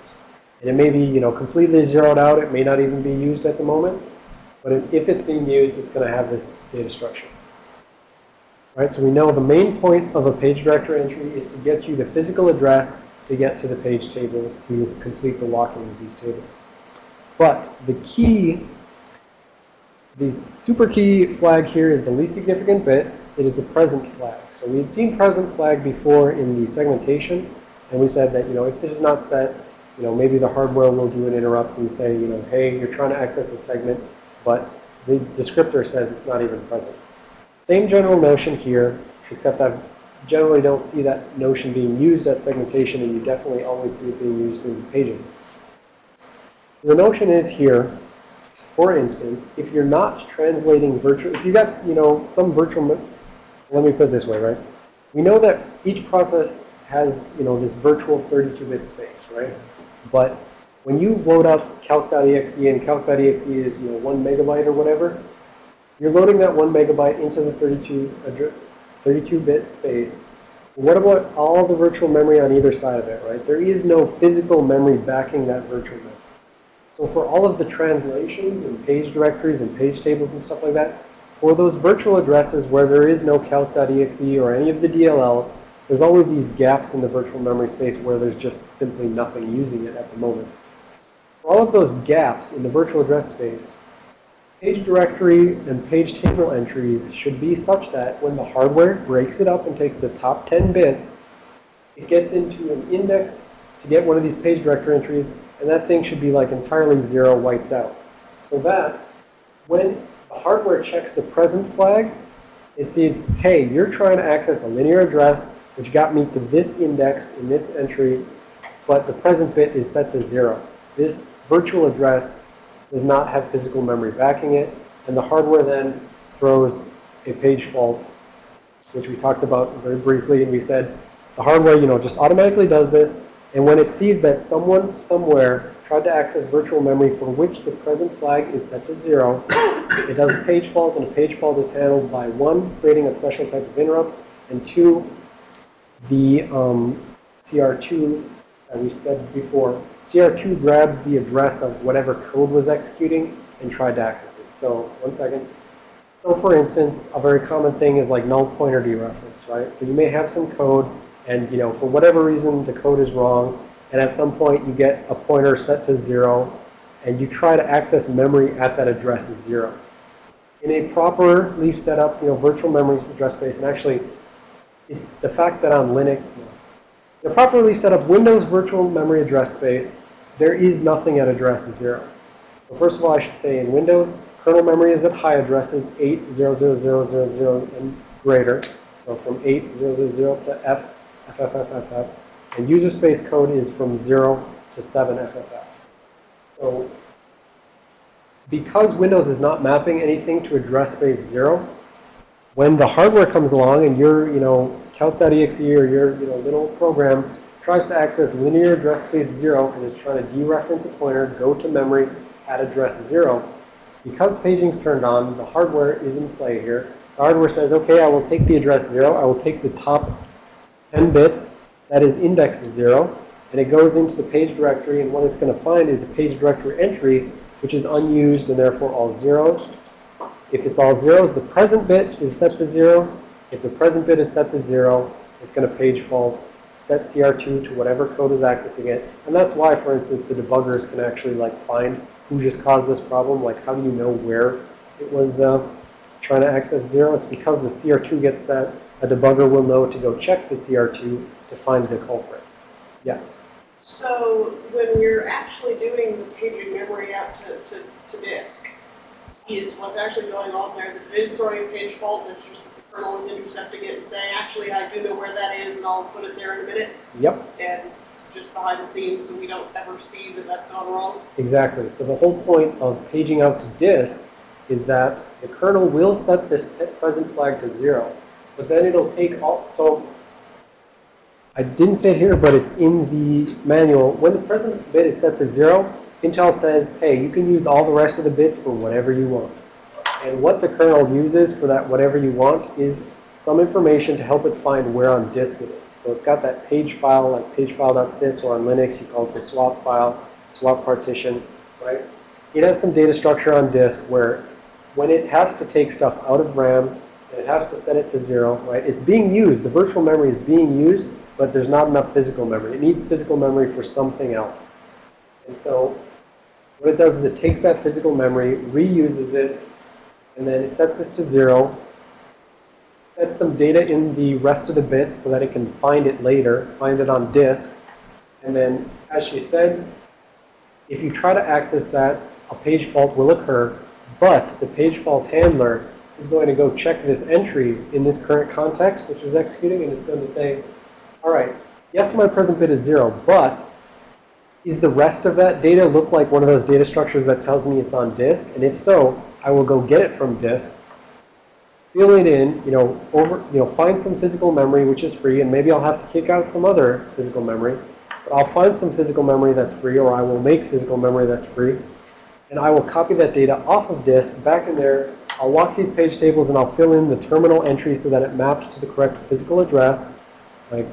And it may be, you know, completely zeroed out. It may not even be used at the moment. But if it's being used, it's going to have this data structure. Right, so we know the main point of a page directory entry is to get you the physical address to get to the page table to complete the locking of these tables. But the key, the super key flag here is the least significant bit. It is the present flag. So we had seen present flag before in the segmentation, and we said that, you know, if this is not set, you know, maybe the hardware will do an interrupt and say, you know, hey, you're trying to access a segment, but the descriptor says it's not even present. Same general notion here, except I generally don't see that notion being used at segmentation, and you definitely always see it being used in paging. The notion is here, for instance, if you're not translating virtual, if you got, you know, some virtual, let me put it this way, right? We know that each process has, you know, this virtual 32-bit space, right? But when you load up calc.exe and calc.exe is, you know, one megabyte or whatever, you're loading that one megabyte into the 32 32-bit space. What about all the virtual memory on either side of it, right? There is no physical memory backing that virtual memory. So for all of the translations and page directories and page tables and stuff like that, for those virtual addresses where there is no calc.exe or any of the DLLs, there's always these gaps in the virtual memory space where there's just simply nothing using it at the moment. For all of those gaps in the virtual address space, page directory and page table entries should be such that when the hardware breaks it up and takes the top 10 bits, it gets into an index to get one of these page directory entries, and that thing should be like entirely zero wiped out. So that when the hardware checks the present flag, it sees, hey, you're trying to access a linear address, which got me to this index in this entry, but the present bit is set to zero. This virtual address does not have physical memory backing it, and the hardware then throws a page fault, which we talked about very briefly, and we said the hardware, you know, just automatically does this, and when it sees that someone somewhere tried to access virtual memory for which the present flag is set to zero, (coughs) it does a page fault, and a page fault is handled by one, creating a special type of interrupt, and two, the um, CR2 that we said before, CR2 grabs the address of whatever code was executing and tried to access it. So, one second. So, for instance, a very common thing is like null pointer dereference, right? So you may have some code, and you know, for whatever reason, the code is wrong, and at some point you get a pointer set to zero, and you try to access memory at that address is zero. In a properly set up, you know, virtual memory address space, and actually, it's the fact that on Linux, the properly set up Windows virtual memory address space, there is nothing at address zero. So first of all, I should say in Windows, kernel memory is at high addresses 8000000 and greater. So from 8000 to F, FFFFF. And user space code is from 0 to 7 FFF. So because Windows is not mapping anything to address space 0, when the hardware comes along and your, you know, calc.exe or your, you know, little program tries to access linear address space 0 because it's trying to dereference a pointer, go to memory at address 0, because paging's turned on, the hardware is in play here. The hardware says, okay, I will take the address 0, I will take the top 10 bits, that is index 0, and it goes into the page directory, and what it's going to find is a page directory entry, which is unused and therefore all zeros. If it's all zeros, the present bit is set to 0. If the present bit is set to 0, it's going to page fault, set CR2 to whatever code is accessing it. And that's why, for instance, the debuggers can actually like find who just caused this problem. Like, how do you know where it was uh, trying to access 0? It's because the CR2 gets set. A debugger will know to go check the CR2 to find the culprit. Yes? So when you're actually doing the paging memory out to, to, to disk, is what's actually going on there that it is throwing a page fault, it's just that the kernel is intercepting it and saying, actually, I do know where that is, and I'll put it there in a minute, Yep. and just behind the scenes, so we don't ever see that that's gone wrong. Exactly. So the whole point of paging out to disk is that the kernel will set this present flag to zero, but then it'll take all, so I didn't say it here, but it's in the manual. When the present bit is set to zero, Intel says, hey, you can use all the rest of the bits for whatever you want. And what the kernel uses for that whatever you want is some information to help it find where on disk it is. So it's got that page file, like pagefile.sys, or on Linux, you call it the swap file, swap partition, right? It has some data structure on disk where when it has to take stuff out of RAM, and it has to set it to zero, right? It's being used, the virtual memory is being used, but there's not enough physical memory. It needs physical memory for something else. And so what it does is it takes that physical memory, reuses it, and then it sets this to zero, sets some data in the rest of the bits so that it can find it later, find it on disk. And then, as she said, if you try to access that, a page fault will occur, but the page fault handler is going to go check this entry in this current context, which is executing, and it's going to say, all right, yes, my present bit is zero, but is the rest of that data look like one of those data structures that tells me it's on disk? And if so, I will go get it from disk, fill it in, you know, over, you know, find some physical memory which is free, and maybe I'll have to kick out some other physical memory. But I'll find some physical memory that's free, or I will make physical memory that's free, and I will copy that data off of disk back in there. I'll walk these page tables and I'll fill in the terminal entry so that it maps to the correct physical address. Like,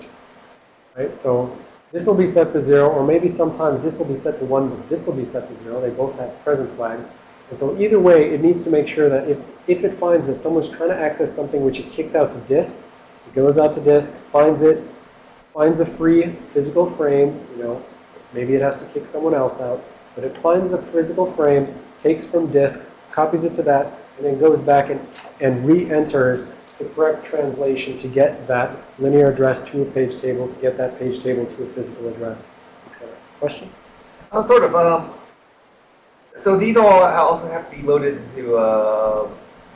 right? So this will be set to zero, or maybe sometimes this will be set to one, but this will be set to zero. They both have present flags. And so either way, it needs to make sure that if, if it finds that someone's trying to access something which it kicked out to disk, it goes out to disk, finds it, finds a free physical frame, you know, maybe it has to kick someone else out, but it finds a physical frame, takes from disk, copies it to that, and then goes back and, and re-enters the correct translation to get that linear address to a page table, to get that page table to a physical address, etc. Question? Uh, sort of. Um, so these all also have to be loaded into uh,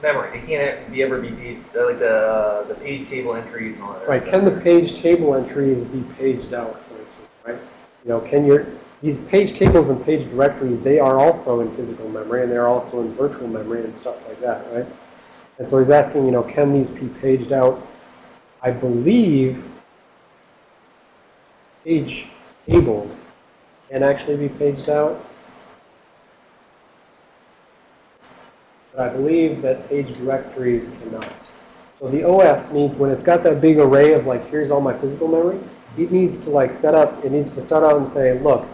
memory. They can't be ever be page, like the the page table entries and all that. Right, can the page table entries be paged out, for instance, right? You know, can your, these page tables and page directories, they are also in physical memory, and they're also in virtual memory and stuff like that, right? And so he's asking, you know, can these be paged out? I believe page tables can actually be paged out. But I believe that page directories cannot. So the OS needs, when it's got that big array of like, here's all my physical memory, it needs to like set up, it needs to start out and say, look,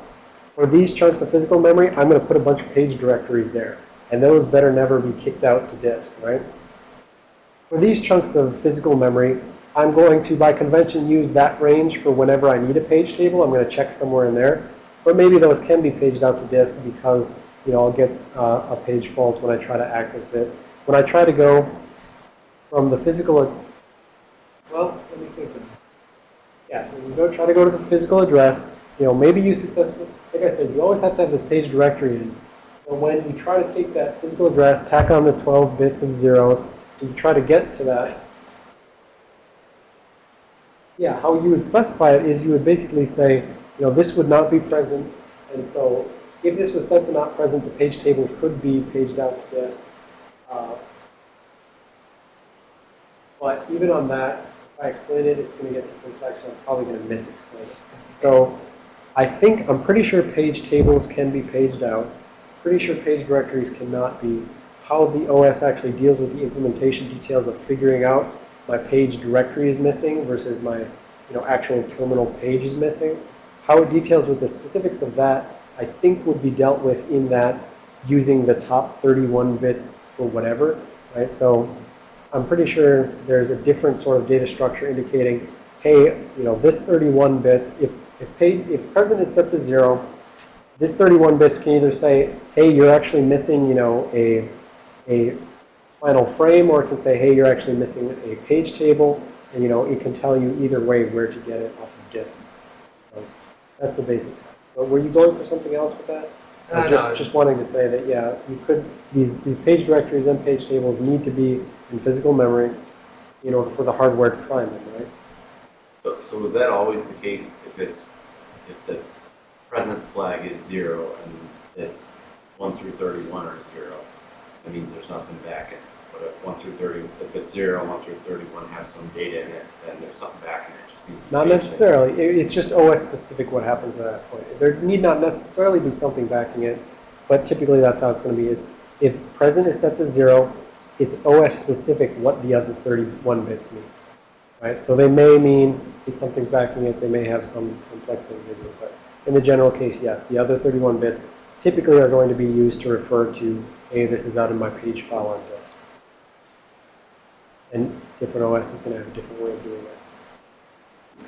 for these chunks of physical memory, I'm going to put a bunch of page directories there. And those better never be kicked out to disk, right? For these chunks of physical memory, I'm going to, by convention, use that range for whenever I need a page table. I'm going to check somewhere in there. But maybe those can be paged out to disk because, you know, I'll get uh, a page fault when I try to access it. When I try to go from the physical, well, let me think. Yeah, so go try to go to the physical address. You know, maybe you successfully, like I said, you always have to have this page directory in. But when you try to take that physical address, tack on the 12 bits of zeros, and try to get to that, yeah, how you would specify it is you would basically say, you know, this would not be present, and so if this was set to not present, the page table could be paged out to disk. Uh, but even on that, if I explain it, it's going to get too complex, so I'm probably going to misexplain it. So I think, I'm pretty sure page tables can be paged out. Pretty sure page directories cannot be. How the OS actually deals with the implementation details of figuring out my page directory is missing versus my, you know, actual terminal page is missing. How it details with the specifics of that, I think would be dealt with in that using the top 31 bits for whatever, right? So I'm pretty sure there's a different sort of data structure indicating, hey, you know, this 31 bits, if, if, page, if present is set to zero, this 31 bits can either say, hey, you're actually missing, you know, a, a final frame, or it can say, hey, you're actually missing a page table, and, you know, it can tell you either way where to get it off of disk. So that's the basics. But were you going for something else with that? Uh, I'm no, just, just wanting to say that, yeah, you could, these, these page directories and page tables need to be in physical memory in order for the hardware to find them, right? So, so was that always the case if it's, if the present flag is zero and it's one through thirty-one are zero, that means there's nothing back in it. But if one through thirty, if it's zero, one through thirty-one have some data in it, then there's something back in it, just needs to. Not necessarily. It- It's just OS specific what happens at that point. There need not necessarily be something backing it, but typically that's how it's going to be. It's if present is set to zero, it's OS specific what the other 31 bits mean, right? So they may mean if something's backing it, they may have some complex thing to do, but in the general case, yes, the other 31 bits typically are going to be used to refer to, hey, this is out of my page file on disk. And different OS is going to have a different way of doing that.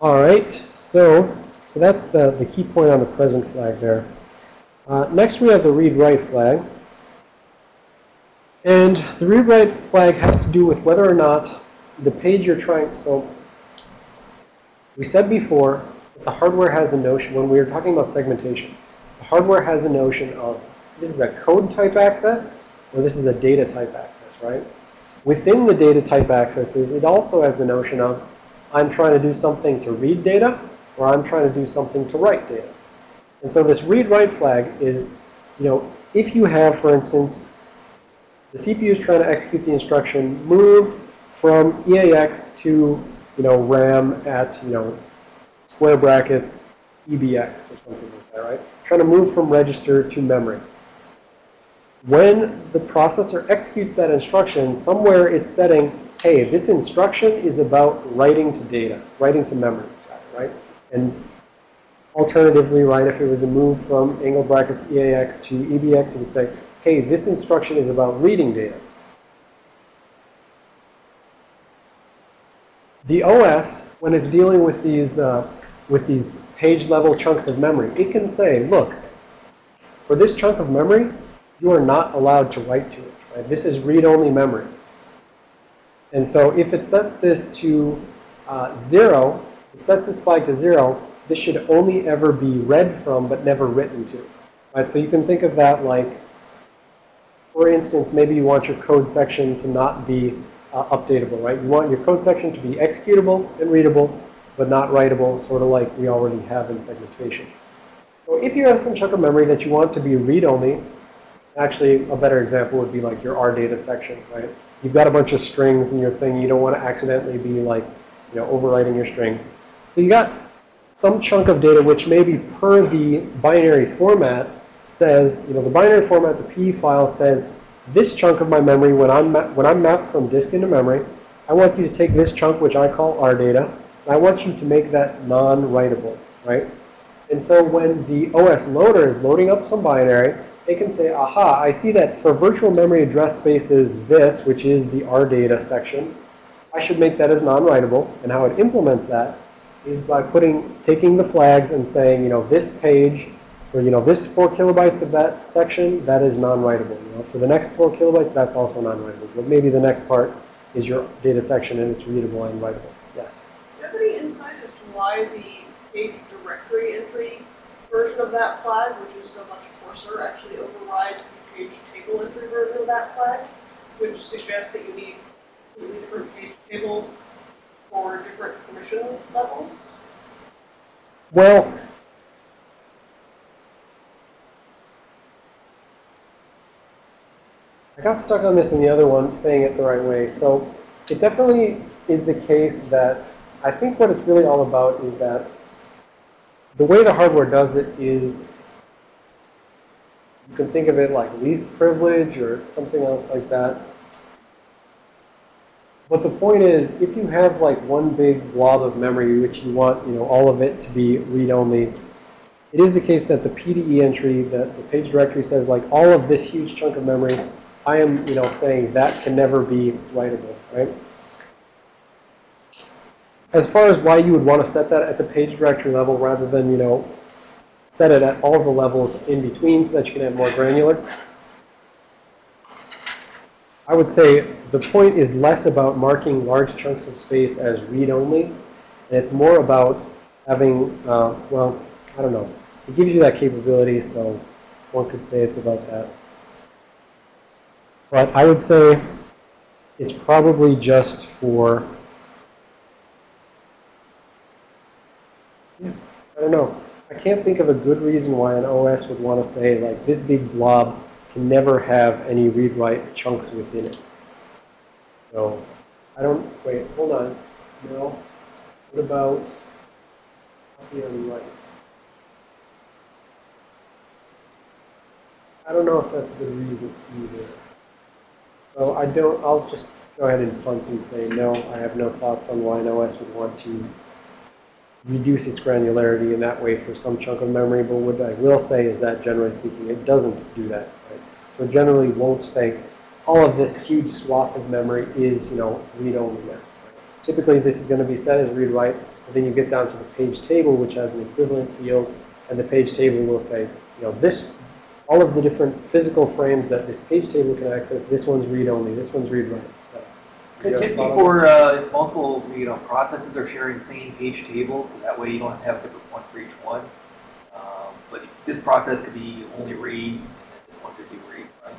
All right, so so that's the, the key point on the present flag there. Uh, next, we have the read-write flag. And the read-write flag has to do with whether or not the page you're trying, so we said before that the hardware has a notion, when we were talking about segmentation, the hardware has a notion of this is a code type access or this is a data type access, right? Within the data type accesses, it also has the notion of I'm trying to do something to read data or I'm trying to do something to write data. And so this read-write flag is, you know, if you have, for instance, the CPU is trying to execute the instruction move from EAX to, you know, RAM at, you know, square brackets EBX or something like that, right? Trying to move from register to memory. When the processor executes that instruction, somewhere it's setting, hey, this instruction is about writing to data, writing to memory, right? And alternatively, right, if it was a move from angle brackets EAX to EBX, it would say, hey, this instruction is about reading data. The OS, when it's dealing with these, uh, with these page level chunks of memory, it can say, look, for this chunk of memory, you are not allowed to write to it. Right? This is read-only memory. And so if it sets this to uh, zero, it sets this flag to zero, this should only ever be read from but never written to. Right? So you can think of that like, for instance, maybe you want your code section to not be uh, updatable, right? You want your code section to be executable and readable, but not writable, sort of like we already have in segmentation. So if you have some chunk of memory that you want to be read-only, actually a better example would be like your R data section, right? You've got a bunch of strings in your thing. You don't want to accidentally be like, you know, overwriting your strings. So you got some chunk of data which maybe per the binary format says, you know, the binary format, the PE file says, this chunk of my memory, when I'm, when I'm mapped from disk into memory, I want you to take this chunk, which I call R data, and I want you to make that non-writable, right? And so when the OS loader is loading up some binary, it can say, aha, I see that for virtual memory address space is this, which is the R data section. I should make that as non-writable. And how it implements that is by putting, taking the flags and saying, you know, this page, for, you know, this four kilobytes of that section, that is non-writable. You know, for the next four kilobytes, that's also non-writable. But maybe the next part is your data section and it's readable and writable. Yes. Do you have any insight as to why the page directory entry version of that flag, which is so much coarser, actually overrides the page table entry version of that flag, which suggests that you need completely different page tables for different permission levels? Well, I got stuck on this in the other one, saying it the right way. So it definitely is the case that I think what it's really all about is that the way the hardware does it is you can think of it like least privilege or something else like that. But the point is, if you have like one big blob of memory which you want, you know, all of it to be read-only, it is the case that the PDE entry, that the page directory says like all of this huge chunk of memory, I am, you know, saying that can never be writable, right? As far as why you would want to set that at the page directory level rather than, you know, set it at all the levels in between so that you can have more granular. I would say the point is less about marking large chunks of space as read-only, and it's more about having, uh, well, I don't know. It gives you that capability, so one could say it's about that. But I would say it's probably just for, I don't know. I can't think of a good reason why an OS would want to say, like, this big blob can never have any read-write chunks within it. So, I don't, wait, hold on. No. What about copy on write? I don't know if that's a good reason either. So I don't, I'll just go ahead and punt and say, no, I have no thoughts on why an OS would want to reduce its granularity in that way for some chunk of memory, but what I will say is that generally speaking, it doesn't do that. Right? So generally won't say all of this huge swath of memory is, you know, read-only memory. Typically, this is going to be set as read-write, but then you get down to the page table, which has an equivalent field, and the page table will say, you know, this, all of the different physical frames that this page table can access, this one's read-only, this one's read-write. So, you guys Just follow? before uh, multiple, you know, processes are sharing the same page tables, so that way you don't have to have a different one for each one. Um, but this process could be only read, and this one could be read, right?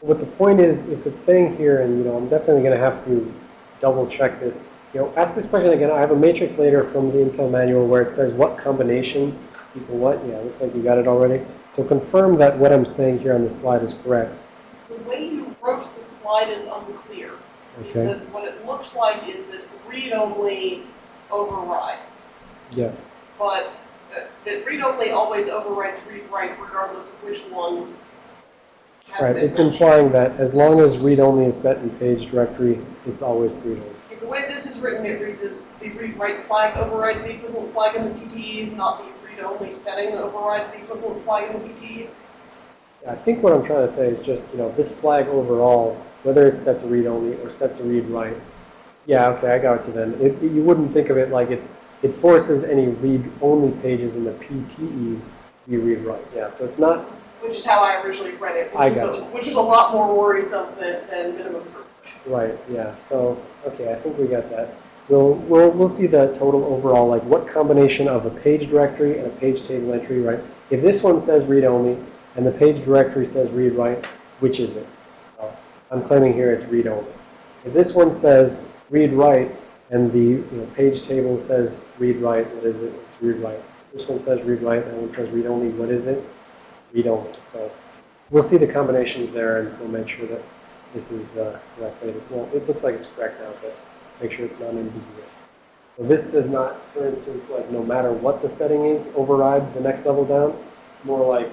What the point is, if it's saying here, and you know, I'm definitely going to have to double check this. You know, ask this question again. I have a matrix later from the Intel manual where it says what combinations equal what. Yeah, looks like you got it already. So confirm that what I'm saying here on the slide is correct. The way you wrote the slide is unclear. Okay. Because what it looks like is that read-only overrides. Yes. But that read-only always overrides read-write regardless of which one Right. It's implying that as long as read-only is set in page directory, it's always read-only. The way this is written, it reads as the read-write flag overrides the equivalent flag in the PTEs, not the read-only setting overrides the equivalent flag in the PTEs. I think what I'm trying to say is just, you know, this flag overall, whether it's set to read only or set to read write. Yeah, okay, I got you then. It, you wouldn't think of it like it's, it forces any read only pages in the PTEs to be read write. Yeah, so it's not, Which is how I originally read it, I which was, got a- which was a lot more worrisome than, than minimum privilege. right, yeah, so, okay, I think we got that. We'll, we'll, we'll see the total overall, like what combination of a page directory and a page table entry, right? If this one says read only and the page directory says read write, which is it? I'm claiming here it's read only. If this one says read write and the you know, page table says read write, what is it? It's read write. This one says read write, that one says read only, what is it? Read only. So we'll see the combinations there and we'll make sure that this is uh, correctly. Well, it looks like it's correct now, but make sure it's not ambiguous. So this does not, for instance, like no matter what the setting is, override the next level down. It's more like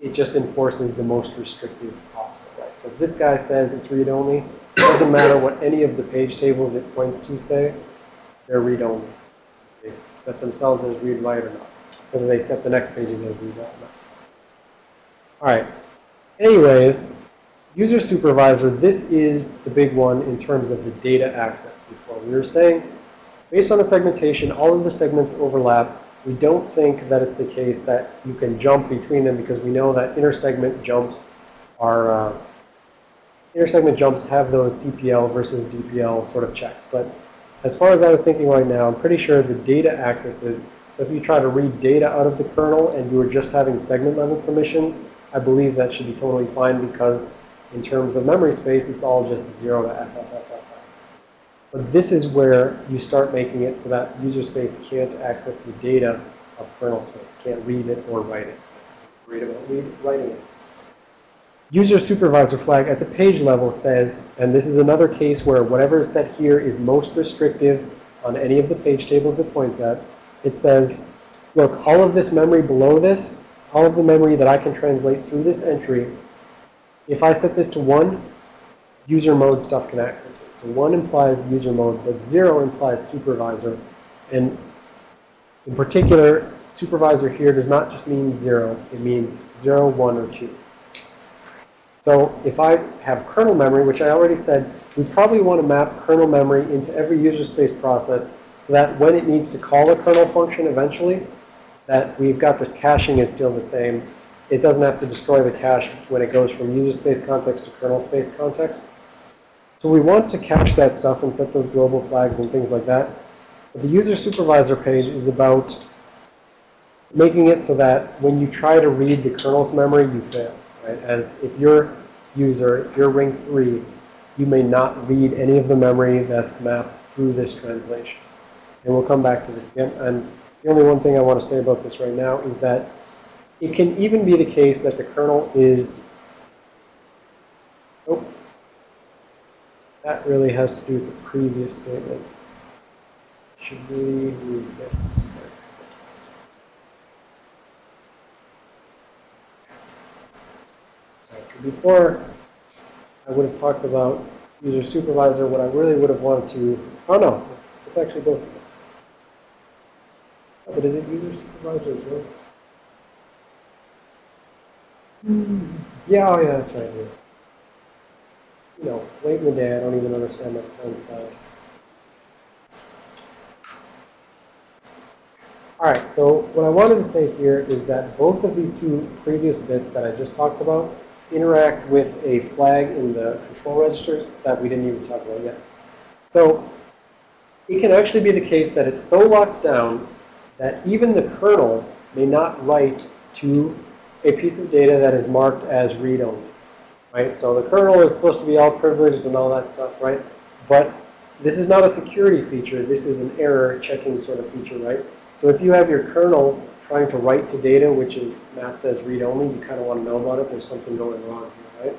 it just enforces the most restrictive possible, right? So if this guy says it's read-only, it doesn't matter what any of the page tables it points to say, they're read-only. They set themselves as read-write or not. Whether they set the next pages as read-write or not. All right. Anyways, user supervisor, this is the big one in terms of the data access. Before we were saying, based on the segmentation, all of the segments overlap. We don't think that it's the case that you can jump between them because we know that intersegment jumps are, uh, intersegment jumps have those CPL versus DPL sort of checks. But as far as I was thinking right now, I'm pretty sure the data accesses, so if you try to read data out of the kernel and you were just having segment level permissions, I believe that should be totally fine because in terms of memory space, it's all just 0 to FFFFF. But this is where you start making it so that user space can't access the data of kernel space, can't read it or write it. Read about read, writing it. User supervisor flag at the page level says, and this is another case where whatever is set here is most restrictive on any of the page tables it points at. It says, look, all of this memory below this, all of the memory that I can translate through this entry, if I set this to 1, user mode stuff can access it. So 1 implies user mode, but 0 implies supervisor. And in particular, supervisor here does not just mean 0. It means 0, 1, or 2. So if I have kernel memory, which I already said, we probably want to map kernel memory into every user space process so that when it needs to call a kernel function eventually, that we've got this caching is still the same. It doesn't have to destroy the cache when it goes from user space context to kernel space context. So we want to cache that stuff and set those global flags and things like that. But the user supervisor page is about making it so that when you try to read the kernel's memory, you fail. Right? As if your user, if you're ring 3, you may not read any of the memory that's mapped through this translation. And we'll come back to this again. And the only one thing I want to say about this right now is that it can even be the case that the kernel is, oh, that really has to do with the previous statement. Should we read this? So before I would have talked about user supervisor, what I really would have wanted to, oh no, it's, it's actually both of them. But is it user supervisor as well? Yeah, oh yeah, that's right, it is. You know, late in the day, I don't even understand my son's size. All right, so what I wanted to say here is that both of these two previous bits that I just talked about interact with a flag in the control registers that we didn't even talk about yet. So it can actually be the case that it's so locked down that even the kernel may not write to a piece of data that is marked as read-only, right? So the kernel is supposed to be all privileged and all that stuff, right? But this is not a security feature. This is an error checking sort of feature, right? So if you have your kernel trying to write to data which is mapped as read-only, you kind of want to know about it. There's something going wrong here, right?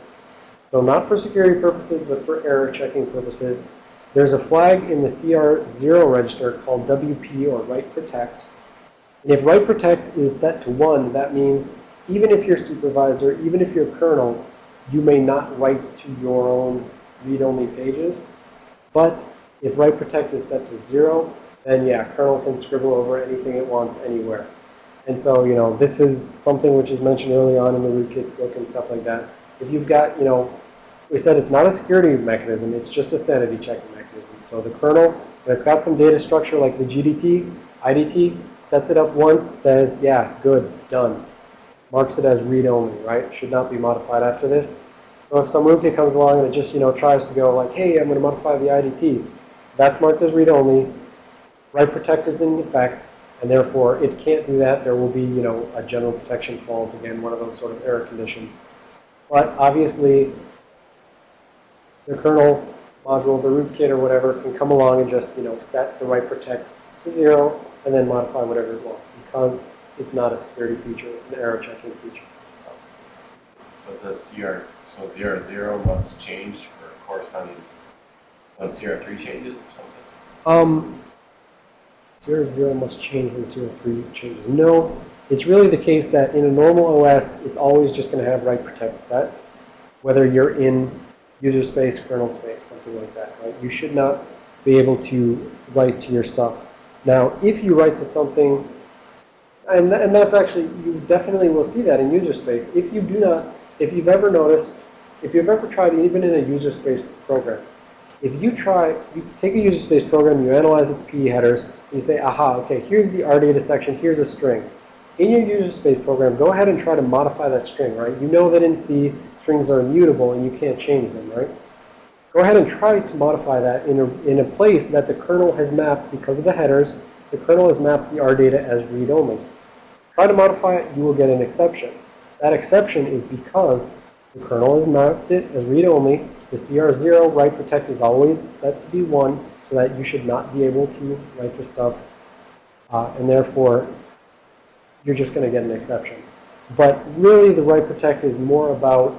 So not for security purposes, but for error checking purposes. There's a flag in the CR0 register called WP or write protect. And if write protect is set to 1, that means even if you're supervisor, even if you're kernel, you may not write to your own read-only pages. But if write protect is set to 0, then yeah, kernel can scribble over anything it wants anywhere. And so, you know, this is something which is mentioned early on in the rootkits book and stuff like that. If you've got, you know, we said it's not a security mechanism, it's just a sanity checking mechanism. So the kernel, when it's got some data structure like the GDT, IDT, sets it up once, says, yeah, good, done. Marks it as read-only, right? Should not be modified after this. So if some rootkit comes along and it just, you know, tries to go like, hey, I'm going to modify the IDT, that's marked as read-only. Write protect is in effect, and therefore it can't do that. There will be, you know, a general protection fault, again, one of those sort of error conditions. But obviously, the kernel module, the rootkit or whatever, can come along and just, you know, set the write protect to zero and then modify whatever it wants because it's not a security feature, it's an error checking feature. So, But does CR, so CR zero must change for corresponding, when CR three changes or something? um, zero zero must change when zero three changes. No, it's really the case that in a normal OS, it's always just going to have write protect set, whether you're in user space, kernel space, something like that, right? You should not be able to write to your stuff. Now, if you write to something, and, and that's actually, you definitely will see that in user space. If you do not, if you've ever noticed, if you've ever tried, even in a user space program, if you try, you take a user space program, you analyze its PE headers, you say, aha, okay, here's the RData section, here's a string. In your user space program, go ahead and try to modify that string, right? You know that in C, strings are immutable and you can't change them, right? Go ahead and try to modify that in a, in a place that the kernel has mapped, because of the headers, the kernel has mapped the RData as read-only. Try to modify it, you will get an exception. That exception is because the kernel has mapped it as read-only. The CR0 write protect is always set to be 1, so that you should not be able to write the stuff. Uh, and therefore, you're just going to get an exception. But really, the write protect is more about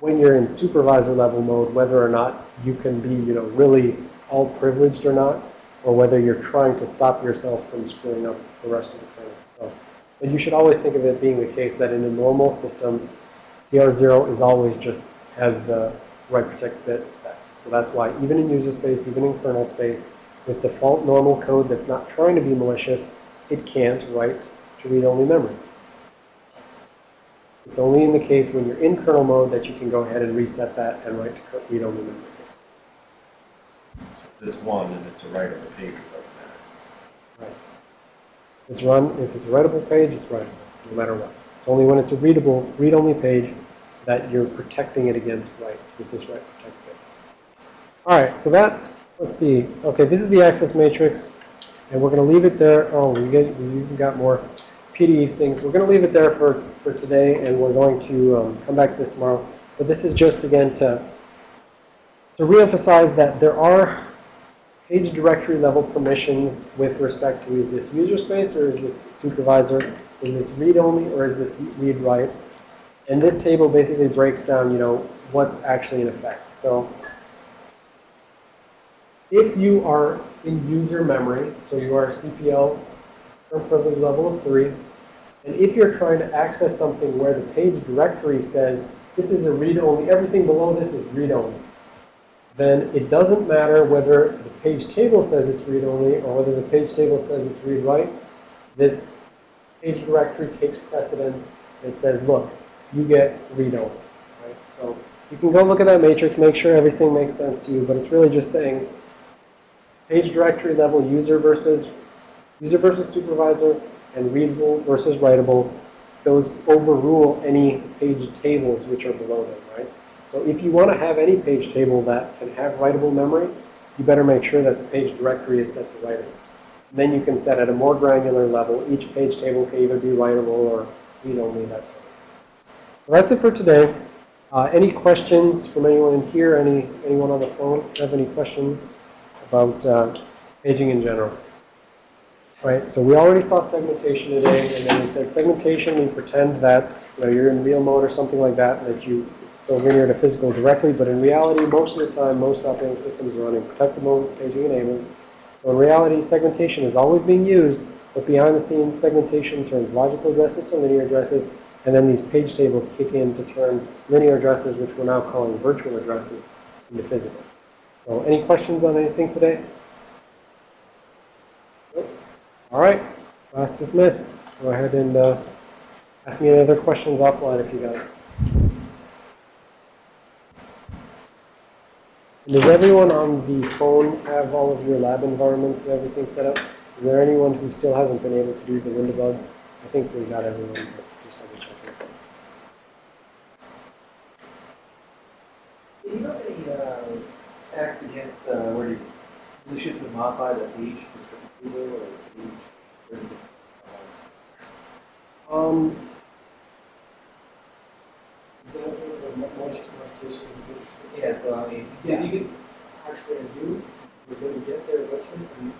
when you're in supervisor level mode, whether or not you can be, you know, really all privileged or not, or whether you're trying to stop yourself from screwing up the rest of the but you should always think of it being the case that in a normal system, CR0 is always just has the write protect bit set. So that's why even in user space, even in kernel space, with default normal code that's not trying to be malicious, it can't write to read-only memory. It's only in the case when you're in kernel mode that you can go ahead and reset that and write to read-only memory. It's one and it's a writable page, it doesn't matter. Right. It's run, if it's a writable page, it's writable, no matter what. It's only when it's a readable, read-only page that you're protecting it against writes with this write protect bit. All right, so that, let's see. Okay, this is the access matrix, and we're going to leave it there. Oh, we get, we even got more PDE things. We're going to leave it there for, for today, and we're going to um, come back to this tomorrow. But this is just, again, to, to reemphasize that there are page directory level permissions with respect to is this user space or is this supervisor? Is this read only or is this read write? And this table basically breaks down, you know, what's actually in effect. So if you are in user memory, so you are CPL or privilege level of 3, and if you're trying to access something where the page directory says this is a read-only, everything below this is read-only, then it doesn't matter whether the page table says it's read-only or whether the page table says it's read-write. This page directory takes precedence and says, look, you get read-only. Right? So you can go look at that matrix, make sure everything makes sense to you, but it's really just saying page directory level user versus user versus supervisor and readable versus writable. Those overrule any page tables which are below them? So if you want to have any page table that can have writable memory, you better make sure that the page directory is set to writable. Then you can set at a more granular level, each page table can either be writable or read-only, that sort that's it for today. Uh, any questions from anyone in here? Any anyone on the phone have any questions about uh, paging in general? Right, so we already saw segmentation today, and then we said segmentation, we pretend that you know, you're in real mode or something like that, that you go linear to physical directly, but in reality, most of the time, most operating systems are running protected mode, paging enabled. So in reality, segmentation is always being used, but behind the scenes, segmentation turns logical addresses to linear addresses, and then these page tables kick in to turn linear addresses, which we're now calling virtual addresses, into physical. So any questions on anything today? Nope. All right, class dismissed. go ahead and, uh, ask me any other questions offline if you got it. Does everyone on the phone have all of your lab environments and everything set up? Is there anyone who still hasn't been able to do the WinDbg? I think we've got everyone, just double checking. Do you have any, uh, acts against, uh, where you maliciously modify the page description or page? or is it just, Um, Examples of motion modification of? Yeah, so I mean, if you Yes. could actually do, we're going to get their website and